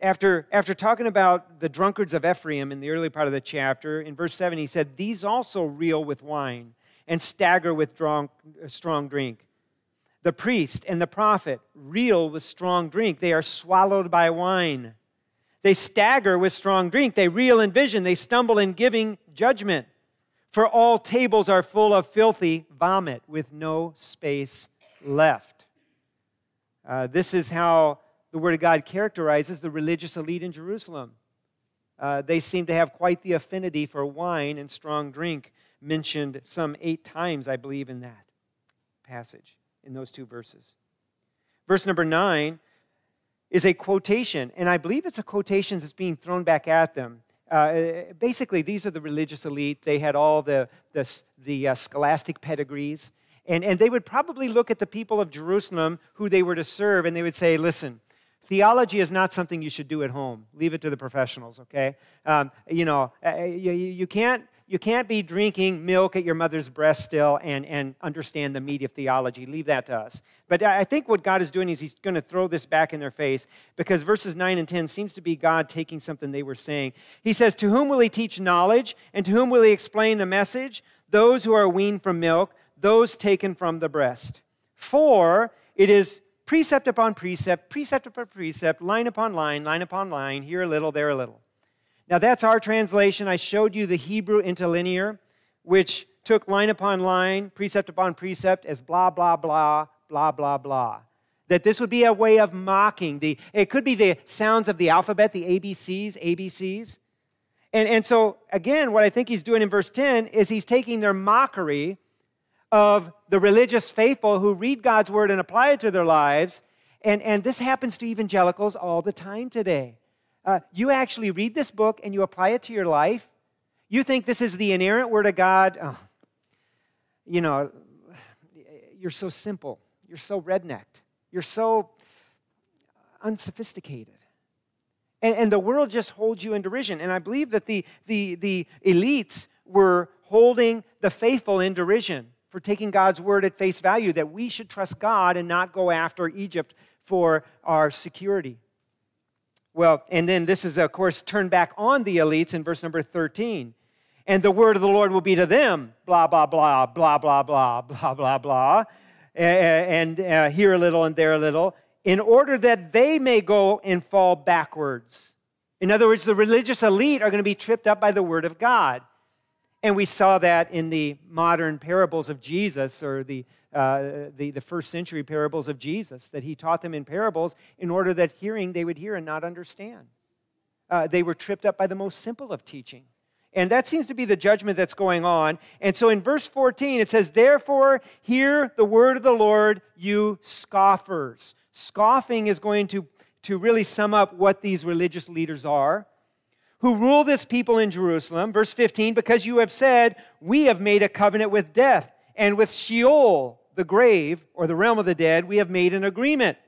after, after talking about the drunkards of Ephraim in the early part of the chapter, in verse 7, he said, These also reel with wine and stagger with strong, strong drink. The priest and the prophet reel with strong drink. They are swallowed by wine. They stagger with strong drink. They reel in vision. They stumble in giving judgment. For all tables are full of filthy vomit with no space left. Uh, this is how the Word of God characterizes the religious elite in Jerusalem. Uh, they seem to have quite the affinity for wine and strong drink, mentioned some eight times, I believe, in that passage, in those two verses. Verse number nine is a quotation, and I believe it's a quotation that's being thrown back at them. Uh, basically, these are the religious elite. They had all the, the, the uh, scholastic pedigrees. And, and they would probably look at the people of Jerusalem who they were to serve, and they would say, Listen, Theology is not something you should do at home. Leave it to the professionals, okay? Um, you know, uh, you, you, can't, you can't be drinking milk at your mother's breast still and, and understand the meat of theology. Leave that to us. But I think what God is doing is He's going to throw this back in their face because verses 9 and 10 seems to be God taking something they were saying. He says, To whom will He teach knowledge? And to whom will He explain the message? Those who are weaned from milk, those taken from the breast. For it is precept upon precept, precept upon precept, line upon line, line upon line, here a little, there a little. Now that's our translation. I showed you the Hebrew interlinear, which took line upon line, precept upon precept as blah, blah, blah, blah, blah, blah. That this would be a way of mocking the, it could be the sounds of the alphabet, the ABCs, ABCs. And, and so, again, what I think he's doing in verse 10 is he's taking their mockery of the religious faithful who read God's word and apply it to their lives. And, and this happens to evangelicals all the time today. Uh, you actually read this book and you apply it to your life. You think this is the inerrant word of God. Oh, you know, you're so simple. You're so rednecked. You're so unsophisticated. And, and the world just holds you in derision. And I believe that the, the, the elites were holding the faithful in derision for taking God's word at face value, that we should trust God and not go after Egypt for our security. Well, and then this is, of course, turned back on the elites in verse number 13. And the word of the Lord will be to them, blah, blah, blah, blah, blah, blah, blah, blah, blah, and uh, here a little and there a little, in order that they may go and fall backwards. In other words, the religious elite are going to be tripped up by the word of God. And we saw that in the modern parables of Jesus or the, uh, the, the, first century parables of Jesus, that he taught them in parables in order that hearing they would hear and not understand. Uh, they were tripped up by the most simple of teaching. And that seems to be the judgment that's going on. And so in verse 14, it says, Therefore, hear the word of the Lord, you scoffers. Scoffing is going to, to really sum up what these religious leaders are who rule this people in Jerusalem. Verse 15, because you have said, We have made a covenant with death, and with Sheol, the grave, or the realm of the dead, we have made an agreement.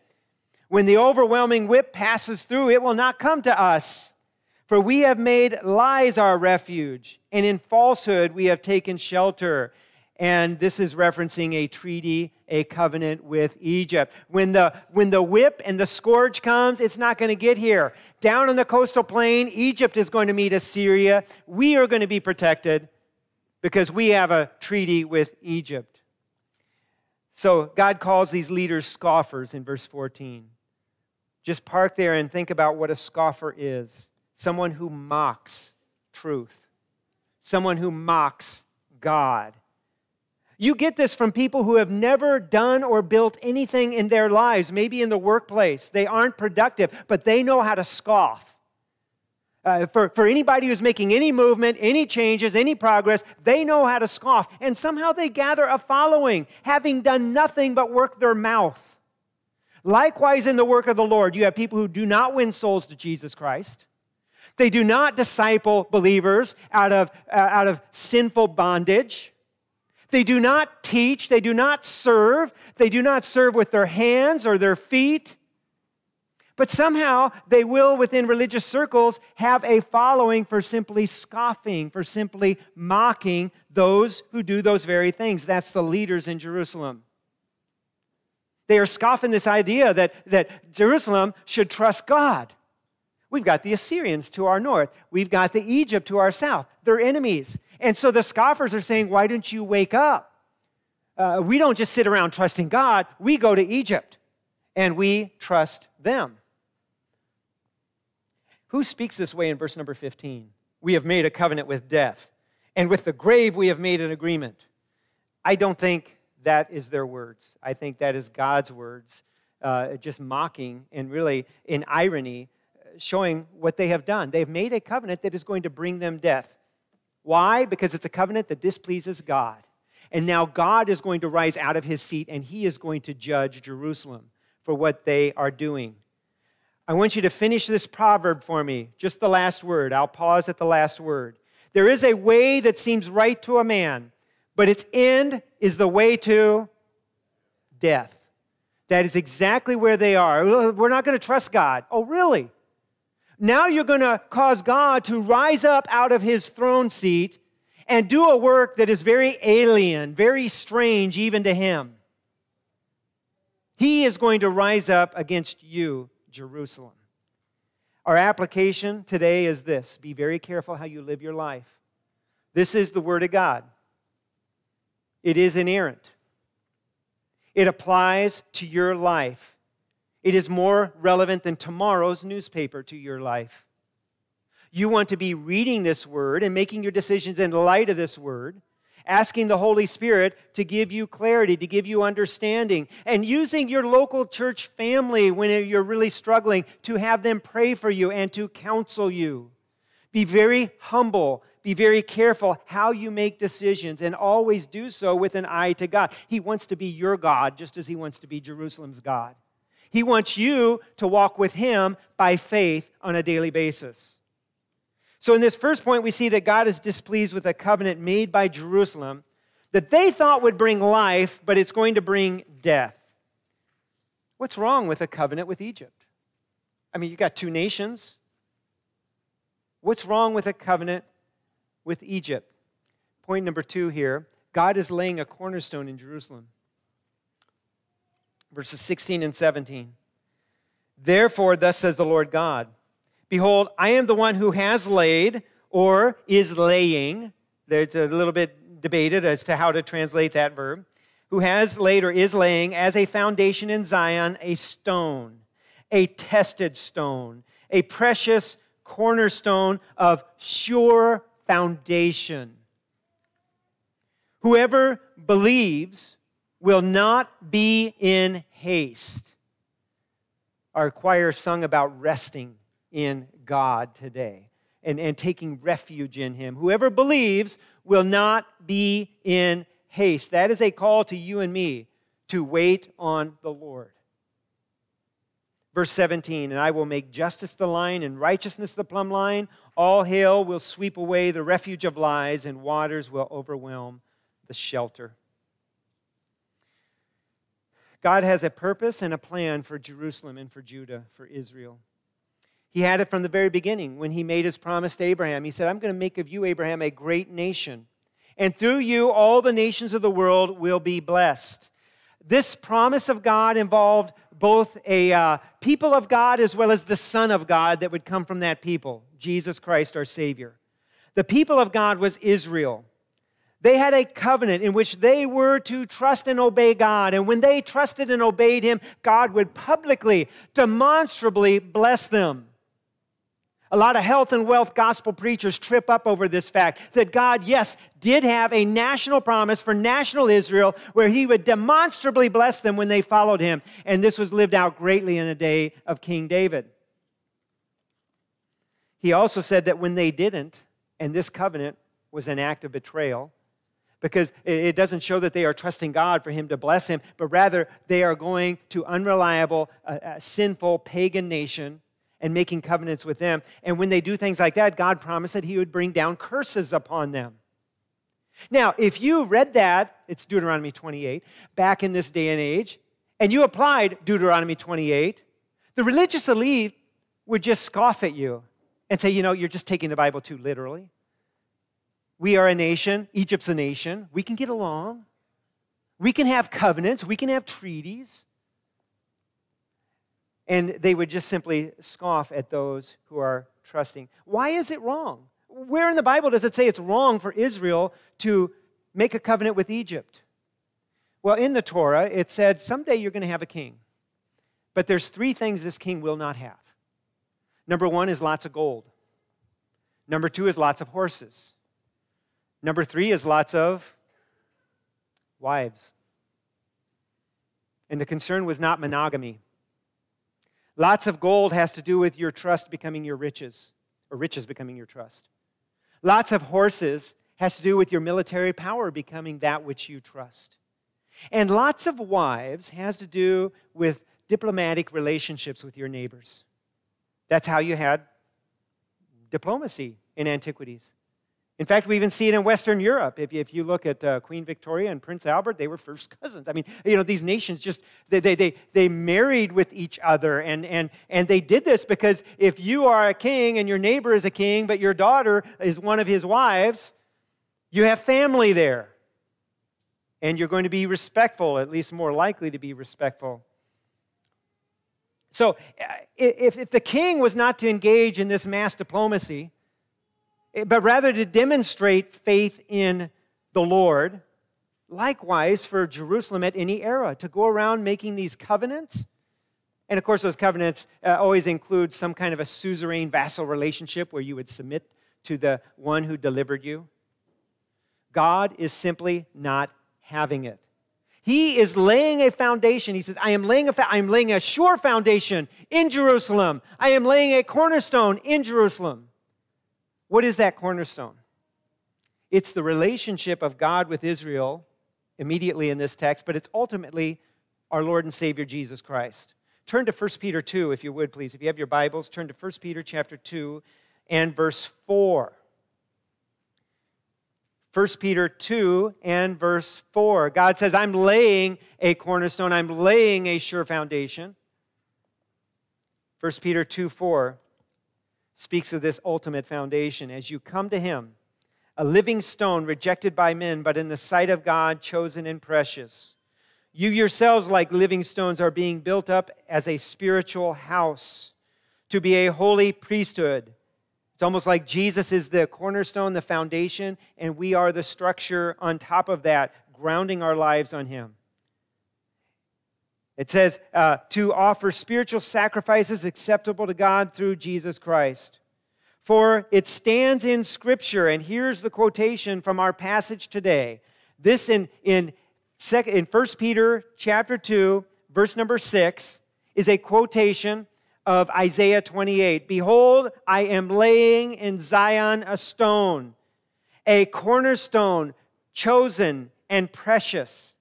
When the overwhelming whip passes through, it will not come to us. For we have made lies our refuge, and in falsehood we have taken shelter. And this is referencing a treaty, a covenant with Egypt. When the, when the whip and the scourge comes, it's not going to get here. Down on the coastal plain, Egypt is going to meet Assyria. We are going to be protected because we have a treaty with Egypt. So God calls these leaders scoffers in verse 14. Just park there and think about what a scoffer is someone who mocks truth, someone who mocks God. You get this from people who have never done or built anything in their lives, maybe in the workplace. They aren't productive, but they know how to scoff. Uh, for, for anybody who's making any movement, any changes, any progress, they know how to scoff. And somehow they gather a following, having done nothing but work their mouth. Likewise, in the work of the Lord, you have people who do not win souls to Jesus Christ. They do not disciple believers out of, uh, out of sinful bondage. They do not teach, they do not serve, they do not serve with their hands or their feet. But somehow they will, within religious circles, have a following for simply scoffing, for simply mocking those who do those very things. That's the leaders in Jerusalem. They are scoffing this idea that, that Jerusalem should trust God. We've got the Assyrians to our north. We've got the Egypt to our south. They're enemies. And so the scoffers are saying, Why don't you wake up? Uh, we don't just sit around trusting God, we go to Egypt and we trust them. Who speaks this way in verse number 15? We have made a covenant with death, and with the grave we have made an agreement. I don't think that is their words. I think that is God's words, uh, just mocking and really in irony, showing what they have done. They've made a covenant that is going to bring them death. Why? Because it's a covenant that displeases God. And now God is going to rise out of his seat and he is going to judge Jerusalem for what they are doing. I want you to finish this proverb for me, just the last word. I'll pause at the last word. There is a way that seems right to a man, but its end is the way to death. That is exactly where they are. We're not going to trust God. Oh, really? Now you're going to cause God to rise up out of his throne seat and do a work that is very alien, very strange even to him. He is going to rise up against you, Jerusalem. Our application today is this be very careful how you live your life. This is the Word of God, it is inerrant, it applies to your life. It is more relevant than tomorrow's newspaper to your life. You want to be reading this word and making your decisions in light of this word, asking the Holy Spirit to give you clarity, to give you understanding, and using your local church family when you're really struggling to have them pray for you and to counsel you. Be very humble. Be very careful how you make decisions and always do so with an eye to God. He wants to be your God just as He wants to be Jerusalem's God. He wants you to walk with Him by faith on a daily basis. So, in this first point, we see that God is displeased with a covenant made by Jerusalem that they thought would bring life, but it's going to bring death. What's wrong with a covenant with Egypt? I mean, you've got two nations. What's wrong with a covenant with Egypt? Point number two here God is laying a cornerstone in Jerusalem verses 16 and 17. Therefore, thus says the Lord God Behold, I am the one who has laid or is laying. There's a little bit debated as to how to translate that verb. Who has laid or is laying as a foundation in Zion a stone, a tested stone, a precious cornerstone of sure foundation. Whoever believes will not be in haste. Our choir sung about resting in God today and, and taking refuge in Him. Whoever believes will not be in haste. That is a call to you and me to wait on the Lord. Verse 17, and I will make justice the line and righteousness the plumb line. All hail will sweep away the refuge of lies, and waters will overwhelm the shelter. God has a purpose and a plan for Jerusalem and for Judah, for Israel. He had it from the very beginning when he made his promise to Abraham. He said, I'm going to make of you, Abraham, a great nation. and through you all the nations of the world will be blessed. This promise of God involved both a uh, people of God as well as the Son of God that would come from that people, Jesus Christ, our Savior. The people of God was Israel. They had a covenant in which they were to trust and obey God. And when they trusted and obeyed Him, God would publicly, demonstrably bless them. A lot of health and wealth gospel preachers trip up over this fact that God, yes, did have a national promise for national Israel where he would demonstrably bless them when they followed him. And this was lived out greatly in the day of King David. He also said that when they didn't, and this covenant was an act of betrayal, because it doesn't show that they are trusting God for Him to bless Him, but rather they are going to unreliable, uh, uh, sinful, pagan nation and making covenants with them. And when they do things like that, God promised that He would bring down curses upon them. Now, if you read that, it's Deuteronomy 28, back in this day and age, and you applied Deuteronomy 28, the religious elite would just scoff at you and say, you know, you're just taking the Bible too literally. We are a nation, Egypt's a nation. We can get along. We can have covenants, we can have treaties and they would just simply scoff at those who are trusting. Why is it wrong? Where in the Bible does it say it's wrong for Israel to make a covenant with Egypt? Well, in the Torah, it said someday you're going to have a king. But there's three things this king will not have. Number one is lots of gold. Number two is lots of horses. Number three is lots of wives. And the concern was not monogamy. Lots of gold has to do with your trust becoming your riches, or riches becoming your trust. Lots of horses has to do with your military power becoming that which you trust. And lots of wives has to do with diplomatic relationships with your neighbors. That's how you had diplomacy in antiquities. In fact, we even see it in Western Europe. If you, if you look at uh, Queen Victoria and Prince Albert, they were first cousins. I mean, you know, these nations just, they, they, they, they married with each other. And, and, and they did this because if you are a king and your neighbor is a king, but your daughter is one of his wives, you have family there. And you're going to be respectful, at least more likely to be respectful. So uh, if, if the king was not to engage in this mass diplomacy, but rather to demonstrate faith in the Lord. Likewise, for Jerusalem at any era, to go around making these covenants. And of course, those covenants uh, always include some kind of a suzerain vassal relationship where you would submit to the one who delivered you. God is simply not having it. He is laying a foundation. He says, I am laying a, fa- I am laying a sure foundation in Jerusalem. I am laying a cornerstone in Jerusalem. What is that cornerstone? It's the relationship of God with Israel immediately in this text, but it's ultimately our Lord and Savior Jesus Christ. Turn to 1 Peter 2, if you would, please. If you have your Bibles, turn to 1 Peter chapter 2 and verse 4. 1 Peter 2 and verse 4. God says, I'm laying a cornerstone, I'm laying a sure foundation. 1 Peter 2 4 speaks of this ultimate foundation. As you come to Him, a living stone rejected by men, but in the sight of God, chosen and precious. You yourselves, like living stones, are being built up as a spiritual house to be a holy priesthood. It's almost like Jesus is the cornerstone, the foundation, and we are the structure on top of that, grounding our lives on Him. It says uh, to offer spiritual sacrifices acceptable to God through Jesus Christ. For it stands in Scripture, and here's the quotation from our passage today. This in, in, second, in 1 Peter chapter 2, verse number 6, is a quotation of Isaiah 28. Behold, I am laying in Zion a stone, a cornerstone, chosen and precious.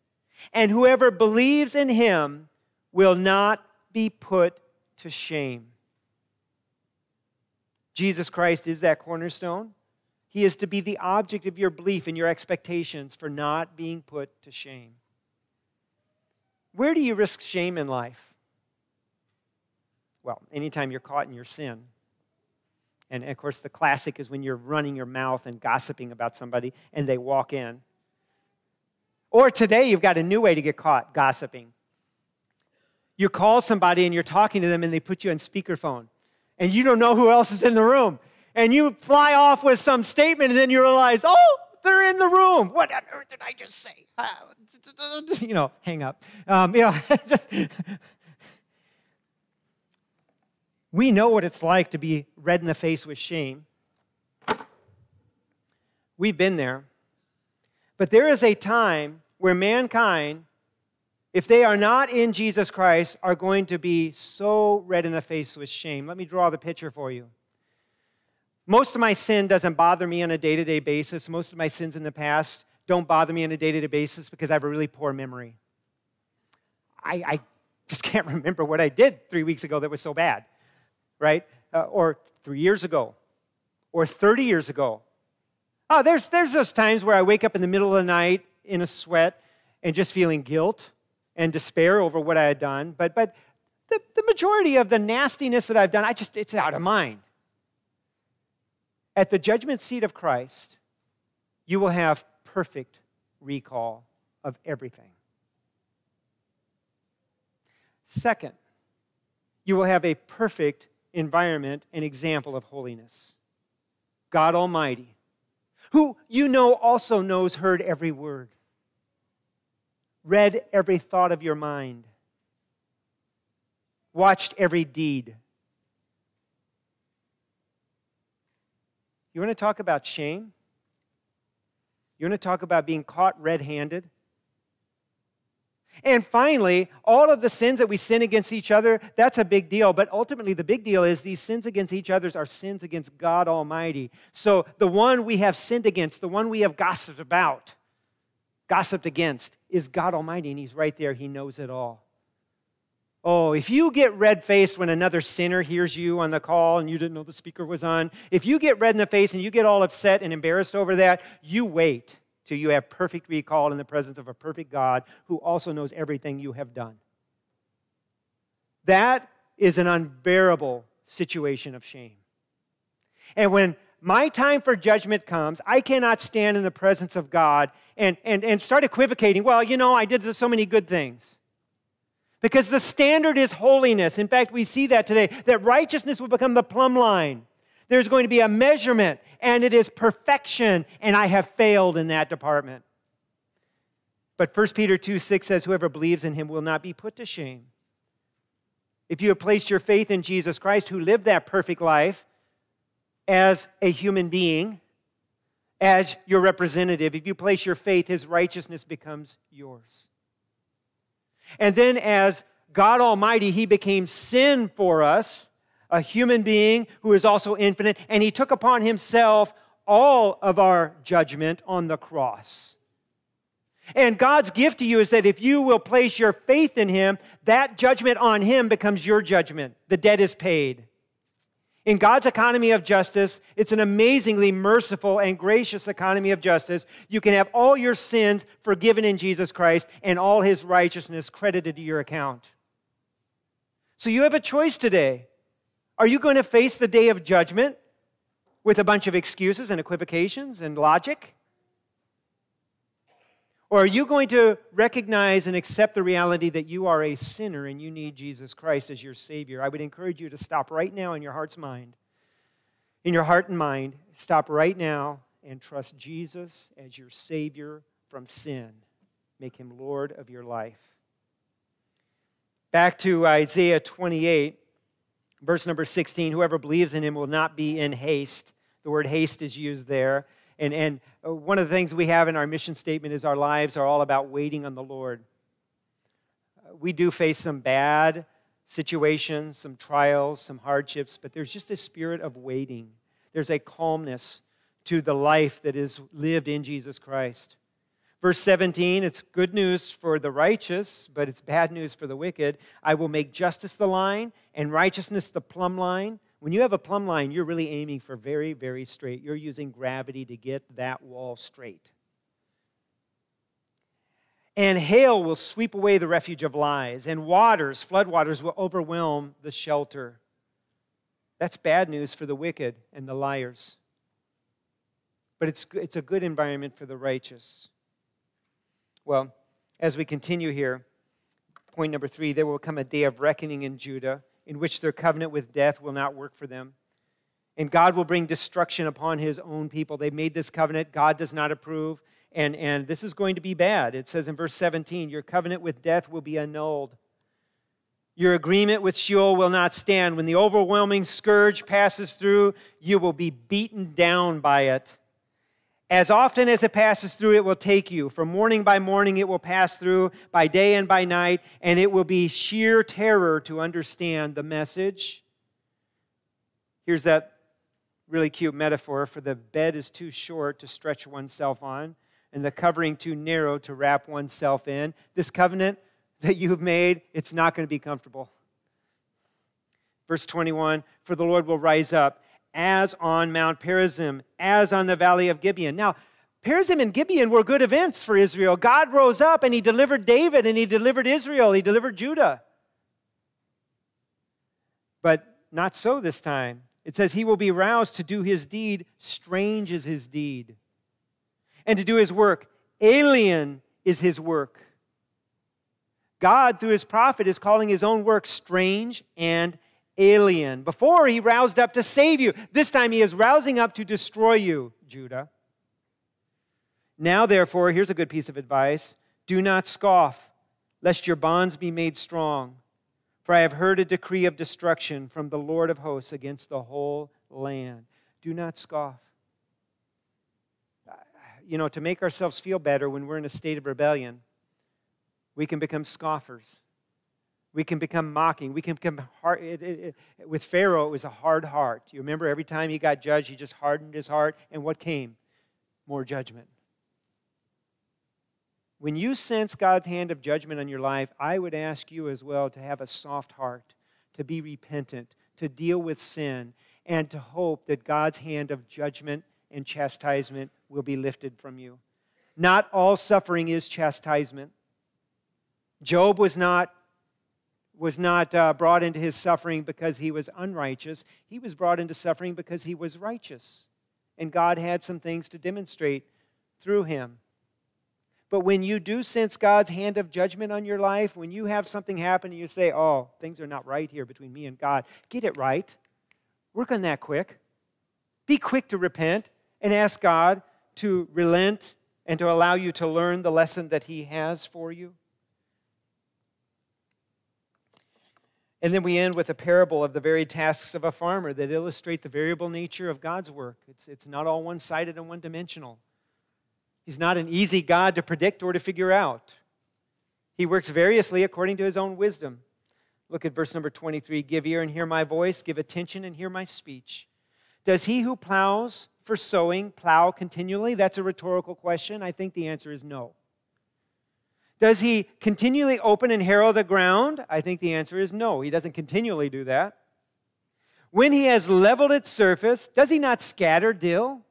And whoever believes in him will not be put to shame. Jesus Christ is that cornerstone. He is to be the object of your belief and your expectations for not being put to shame. Where do you risk shame in life? Well, anytime you're caught in your sin. And of course, the classic is when you're running your mouth and gossiping about somebody and they walk in. Or today, you've got a new way to get caught gossiping. You call somebody and you're talking to them and they put you on speakerphone and you don't know who else is in the room. And you fly off with some statement and then you realize, oh, they're in the room. What on earth did I just say? [laughs] You know, hang up. Um, you know, [laughs] we know what it's like to be red in the face with shame. We've been there. But there is a time where mankind, if they are not in Jesus Christ, are going to be so red in the face with shame. Let me draw the picture for you. Most of my sin doesn't bother me on a day to day basis. Most of my sins in the past don't bother me on a day to day basis because I have a really poor memory. I, I, just [laughs] can't remember what I did three weeks ago that was so bad, right? Uh, or three years ago, or 30 years ago. Oh, there's, there's those times where I wake up in the middle of the night in a sweat and just feeling guilt and despair over what I had done. But, but the, the majority of the nastiness that I've done, I just, it's out of mind. At the judgment seat of Christ, you will have perfect recall of everything. Second, you will have a perfect environment and example of holiness. God Almighty, who you know also knows, heard every word, read every thought of your mind, watched every deed You want to talk about shame? You want to talk about being caught red handed? And finally, all of the sins that we sin against each other, that's a big deal. But ultimately, the big deal is these sins against each other are sins against God Almighty. So the one we have sinned against, the one we have gossiped about, gossiped against, is God Almighty. And He's right there. He knows it all. Oh, if you get red faced when another sinner hears you on the call and you didn't know the speaker was on, if you get red in the face and you get all upset and embarrassed over that, you wait till you have perfect recall in the presence of a perfect God who also knows everything you have done. That is an unbearable situation of shame. And when my time for judgment comes, I cannot stand in the presence of God and, and, and start equivocating, well, you know, I did so many good things. Because the standard is holiness. In fact, we see that today, that righteousness will become the plumb line. There's going to be a measurement, and it is perfection, and I have failed in that department. But 1 Peter 2 6 says, Whoever believes in him will not be put to shame. If you have placed your faith in Jesus Christ, who lived that perfect life as a human being, as your representative, if you place your faith, his righteousness becomes yours. And then, as God Almighty, He became sin for us, a human being who is also infinite, and He took upon Himself all of our judgment on the cross. And God's gift to you is that if you will place your faith in Him, that judgment on Him becomes your judgment. The debt is paid. In God's economy of justice, it's an amazingly merciful and gracious economy of justice. You can have all your sins forgiven in Jesus Christ and all his righteousness credited to your account. So you have a choice today. Are you going to face the day of judgment with a bunch of excuses and equivocations and logic? Or are you going to recognize and accept the reality that you are a sinner and you need Jesus Christ as your Savior? I would encourage you to stop right now in your heart's mind. In your heart and mind, stop right now and trust Jesus as your Savior from sin. Make him Lord of your life. Back to Isaiah 28, verse number 16 whoever believes in him will not be in haste. The word haste is used there. And, and uh, one of the things we have in our mission statement is our lives are all about waiting on the Lord. Uh, we do face some bad situations, some trials, some hardships, but there's just a spirit of waiting. There's a calmness to the life that is lived in Jesus Christ. Verse 17, it's good news for the righteous, but it's bad news for the wicked. I will make justice the line and righteousness the plumb line. When you have a plumb line, you're really aiming for very, very straight. You're using gravity to get that wall straight. And hail will sweep away the refuge of lies, and waters, floodwaters, will overwhelm the shelter. That's bad news for the wicked and the liars. But it's, it's a good environment for the righteous. Well, as we continue here, point number three there will come a day of reckoning in Judah in which their covenant with death will not work for them. And God will bring destruction upon his own people. They made this covenant, God does not approve, and, and this is going to be bad. It says in verse 17, Your covenant with death will be annulled. Your agreement with Sheol will not stand. When the overwhelming scourge passes through, you will be beaten down by it. As often as it passes through, it will take you. From morning by morning, it will pass through, by day and by night, and it will be sheer terror to understand the message. Here's that really cute metaphor for the bed is too short to stretch oneself on, and the covering too narrow to wrap oneself in. This covenant that you've made, it's not going to be comfortable. Verse 21 For the Lord will rise up as on Mount Perazim, as on the valley of Gibeon. Now, Perazim and Gibeon were good events for Israel. God rose up and he delivered David and he delivered Israel, he delivered Judah. But not so this time. It says, He will be roused to do his deed, strange is his deed, and to do his work, alien is his work. God, through his prophet, is calling his own work strange and alien. Before, he roused up to save you. This time, he is rousing up to destroy you, Judah. Now, therefore, here's a good piece of advice do not scoff, lest your bonds be made strong. For I have heard a decree of destruction from the Lord of hosts against the whole land. Do not scoff. You know, to make ourselves feel better when we're in a state of rebellion, we can become scoffers. We can become mocking. We can become hard. It, it, it, with Pharaoh, it was a hard heart. You remember every time he got judged, he just hardened his heart. And what came? More judgment. When you sense God's hand of judgment on your life, I would ask you as well to have a soft heart, to be repentant, to deal with sin, and to hope that God's hand of judgment and chastisement will be lifted from you. Not all suffering is chastisement. Job was not was not uh, brought into his suffering because he was unrighteous. He was brought into suffering because he was righteous. And God had some things to demonstrate through him. But when you do sense God's hand of judgment on your life, when you have something happen and you say, oh, things are not right here between me and God, get it right. Work on that quick. Be quick to repent and ask God to relent and to allow you to learn the lesson that He has for you. And then we end with a parable of the very tasks of a farmer that illustrate the variable nature of God's work. It's, it's not all one sided and one dimensional. He's not an easy God to predict or to figure out. He works variously according to his own wisdom. Look at verse number 23 Give ear and hear my voice, give attention and hear my speech. Does he who plows for sowing plow continually? That's a rhetorical question. I think the answer is no. Does he continually open and harrow the ground? I think the answer is no. He doesn't continually do that. When he has leveled its surface, does he not scatter dill,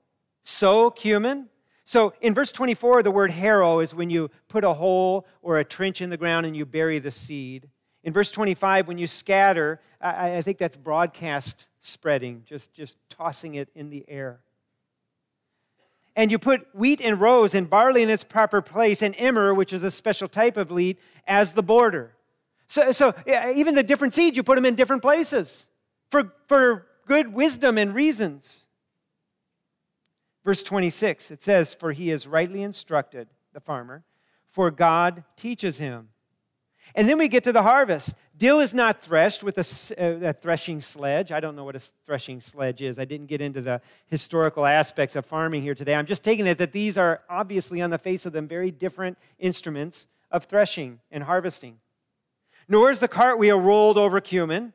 sow cumin? So in verse 24, the word harrow is when you put a hole or a trench in the ground and you bury the seed. In verse 25, when you scatter, I, I think that's broadcast spreading, just, just tossing it in the air and you put wheat in rows and barley in its proper place and emmer, which is a special type of wheat, as the border. So, so even the different seeds, you put them in different places for, for good wisdom and reasons. Verse 26, it says, For he is rightly instructed, the farmer, for God teaches him. And then we get to the harvest. Dill is not threshed with a, uh, a, threshing sledge. I don't know what a threshing sledge is. I didn't get into the historical aspects of farming here today. I'm just taking it that these are obviously, on the face of them, very different instruments of threshing and harvesting. Nor is the cartwheel rolled over cumin,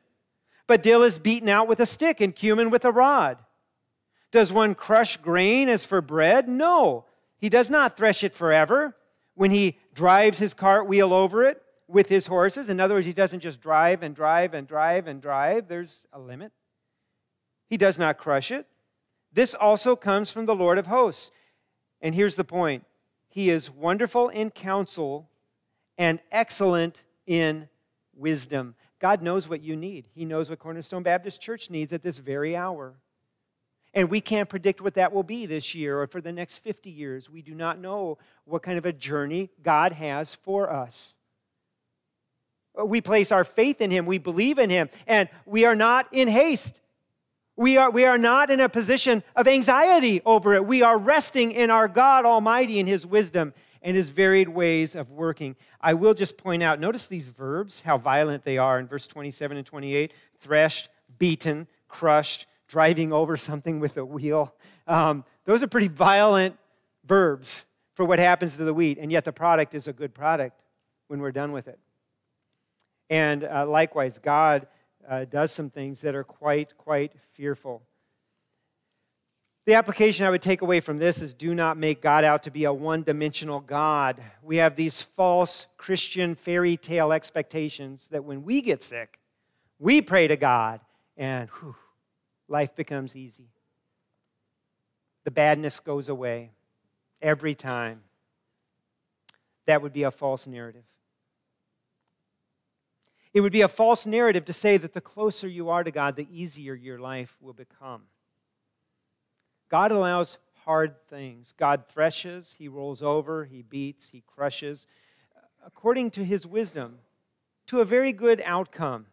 but dill is beaten out with a stick and cumin with a rod. Does one crush grain as for bread? No, he does not thresh it forever. When he drives his cartwheel over it, with his horses. In other words, he doesn't just drive and drive and drive and drive, there's a limit. He does not crush it. This also comes from the Lord of hosts. And here's the point He is wonderful in counsel and excellent in wisdom. God knows what you need. He knows what Cornerstone Baptist Church needs at this very hour. And we can't predict what that will be this year or for the next 50 years. We do not know what kind of a journey God has for us. We place our faith in Him, we believe in Him, and we are not in haste. We are, we are not in a position of anxiety over it. We are resting in our God Almighty in His wisdom and His varied ways of working. I will just point out notice these verbs, how violent they are in verse 27 and 28 threshed, beaten, crushed, driving over something with a wheel. Um, those are pretty violent verbs for what happens to the wheat, and yet the product is a good product when we're done with it. And uh, likewise, God uh, does some things that are quite, quite fearful. The application I would take away from this is do not make God out to be a one dimensional God. We have these false Christian fairy tale expectations that when we get sick, we pray to God and whew, life becomes easy. The badness goes away every time. That would be a false narrative. It would be a false narrative to say that the closer you are to God, the easier your life will become. God allows hard things. God threshes, He rolls over, He beats, He crushes, according to His wisdom, to a very good outcome.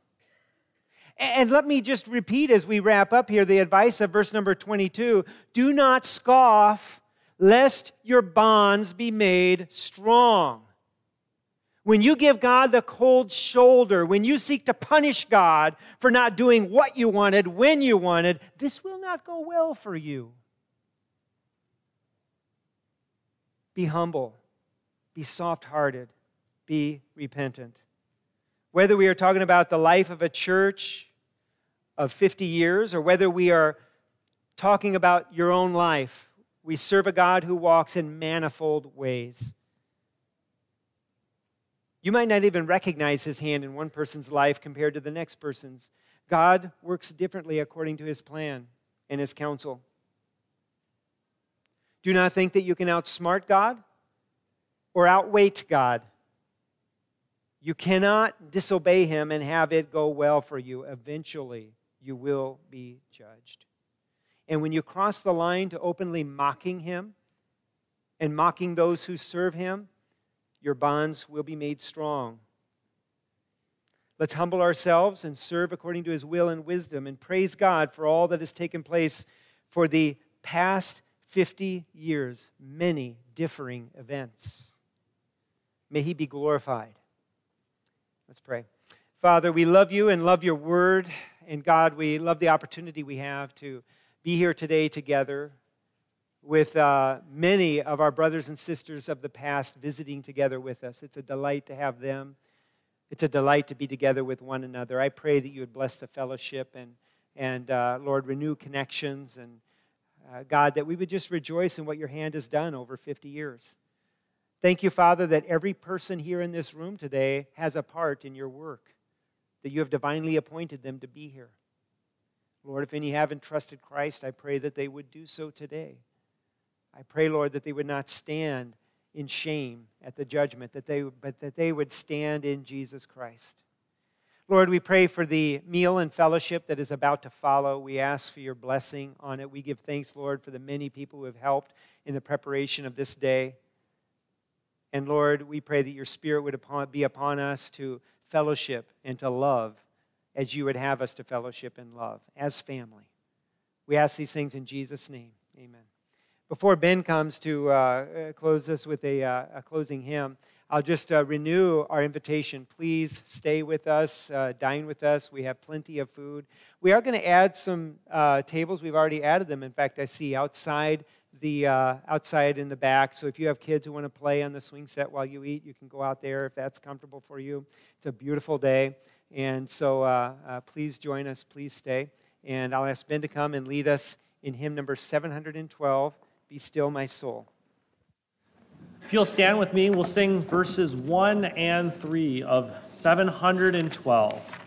And let me just repeat as we wrap up here the advice of verse number 22 do not scoff, lest your bonds be made strong. When you give God the cold shoulder, when you seek to punish God for not doing what you wanted when you wanted, this will not go well for you. Be humble, be soft hearted, be repentant. Whether we are talking about the life of a church of 50 years or whether we are talking about your own life, we serve a God who walks in manifold ways. You might not even recognize his hand in one person's life compared to the next person's. God works differently according to his plan and his counsel. Do not think that you can outsmart God or outweight God. You cannot disobey him and have it go well for you. Eventually, you will be judged. And when you cross the line to openly mocking him and mocking those who serve him, your bonds will be made strong. Let's humble ourselves and serve according to his will and wisdom and praise God for all that has taken place for the past 50 years, many differing events. May he be glorified. Let's pray. Father, we love you and love your word. And God, we love the opportunity we have to be here today together with uh, many of our brothers and sisters of the past visiting together with us. It's a delight to have them. It's a delight to be together with one another. I pray that you would bless the fellowship and, and uh, Lord, renew connections. And uh, God, that we would just rejoice in what your hand has done over 50 years. Thank you, Father, that every person here in this room today has a part in your work, that you have divinely appointed them to be here. Lord, if any haven't trusted Christ, I pray that they would do so today. I pray, Lord, that they would not stand in shame at the judgment, that they, but that they would stand in Jesus Christ. Lord, we pray for the meal and fellowship that is about to follow. We ask for your blessing on it. We give thanks, Lord, for the many people who have helped in the preparation of this day. And Lord, we pray that your Spirit would be upon us to fellowship and to love as you would have us to fellowship and love as family. We ask these things in Jesus' name. Before Ben comes to uh, uh, close us with a, uh, a, closing hymn, I'll just uh, renew our invitation. Please stay with us, uh, dine with us. We have plenty of food. We are going to add some uh, tables. We've already added them. In fact, I see outside the outside in the back. So if you have kids who want to play on the swing set while you eat, you can go out there if that's comfortable for you. It's a beautiful day, and so please join us. Please stay. And I'll ask Ben to come and lead us in hymn number 712. Be still, my soul. If you'll stand with me, we'll sing verses 1 and 3 of 712.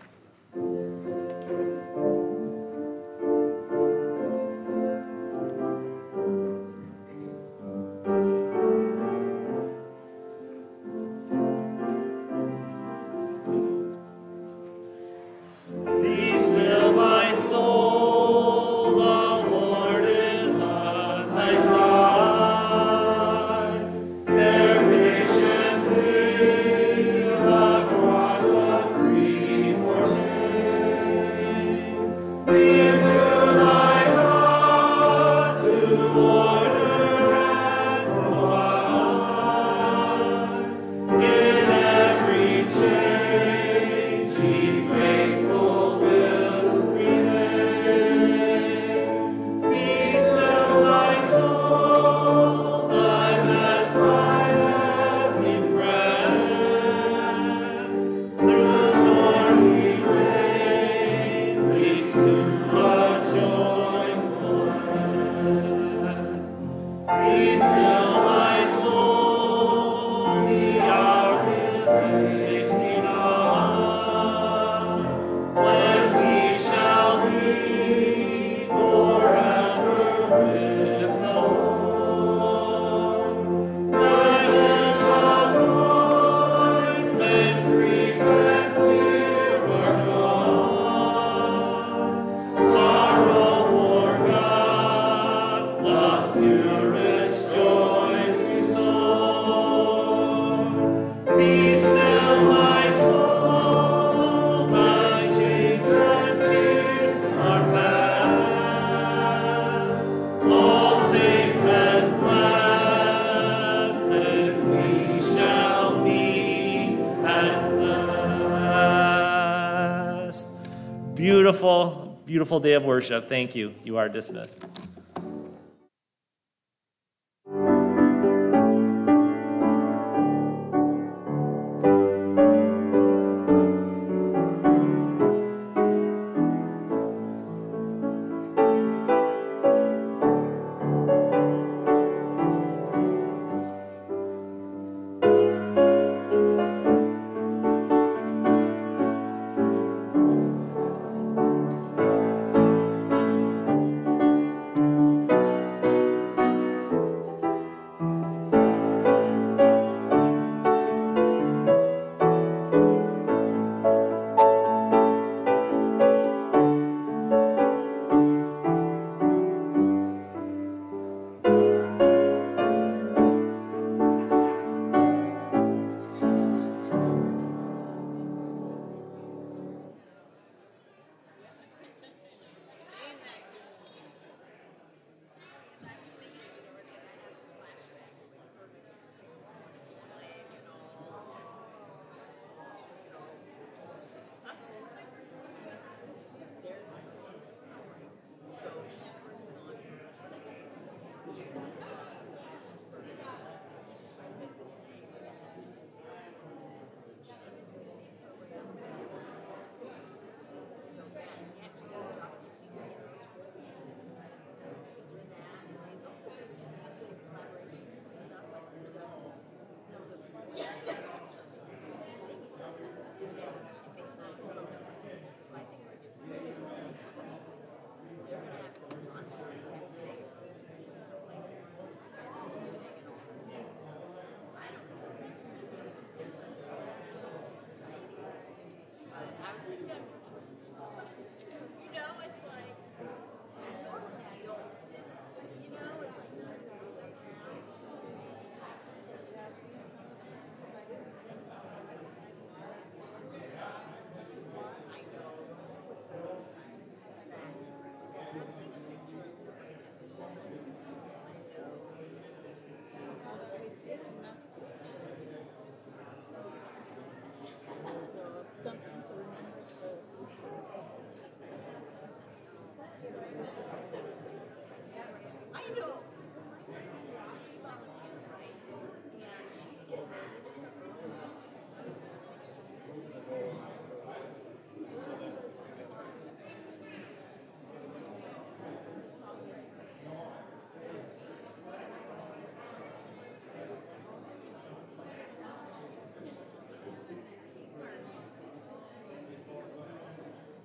Beautiful day of worship. Thank you. You are dismissed.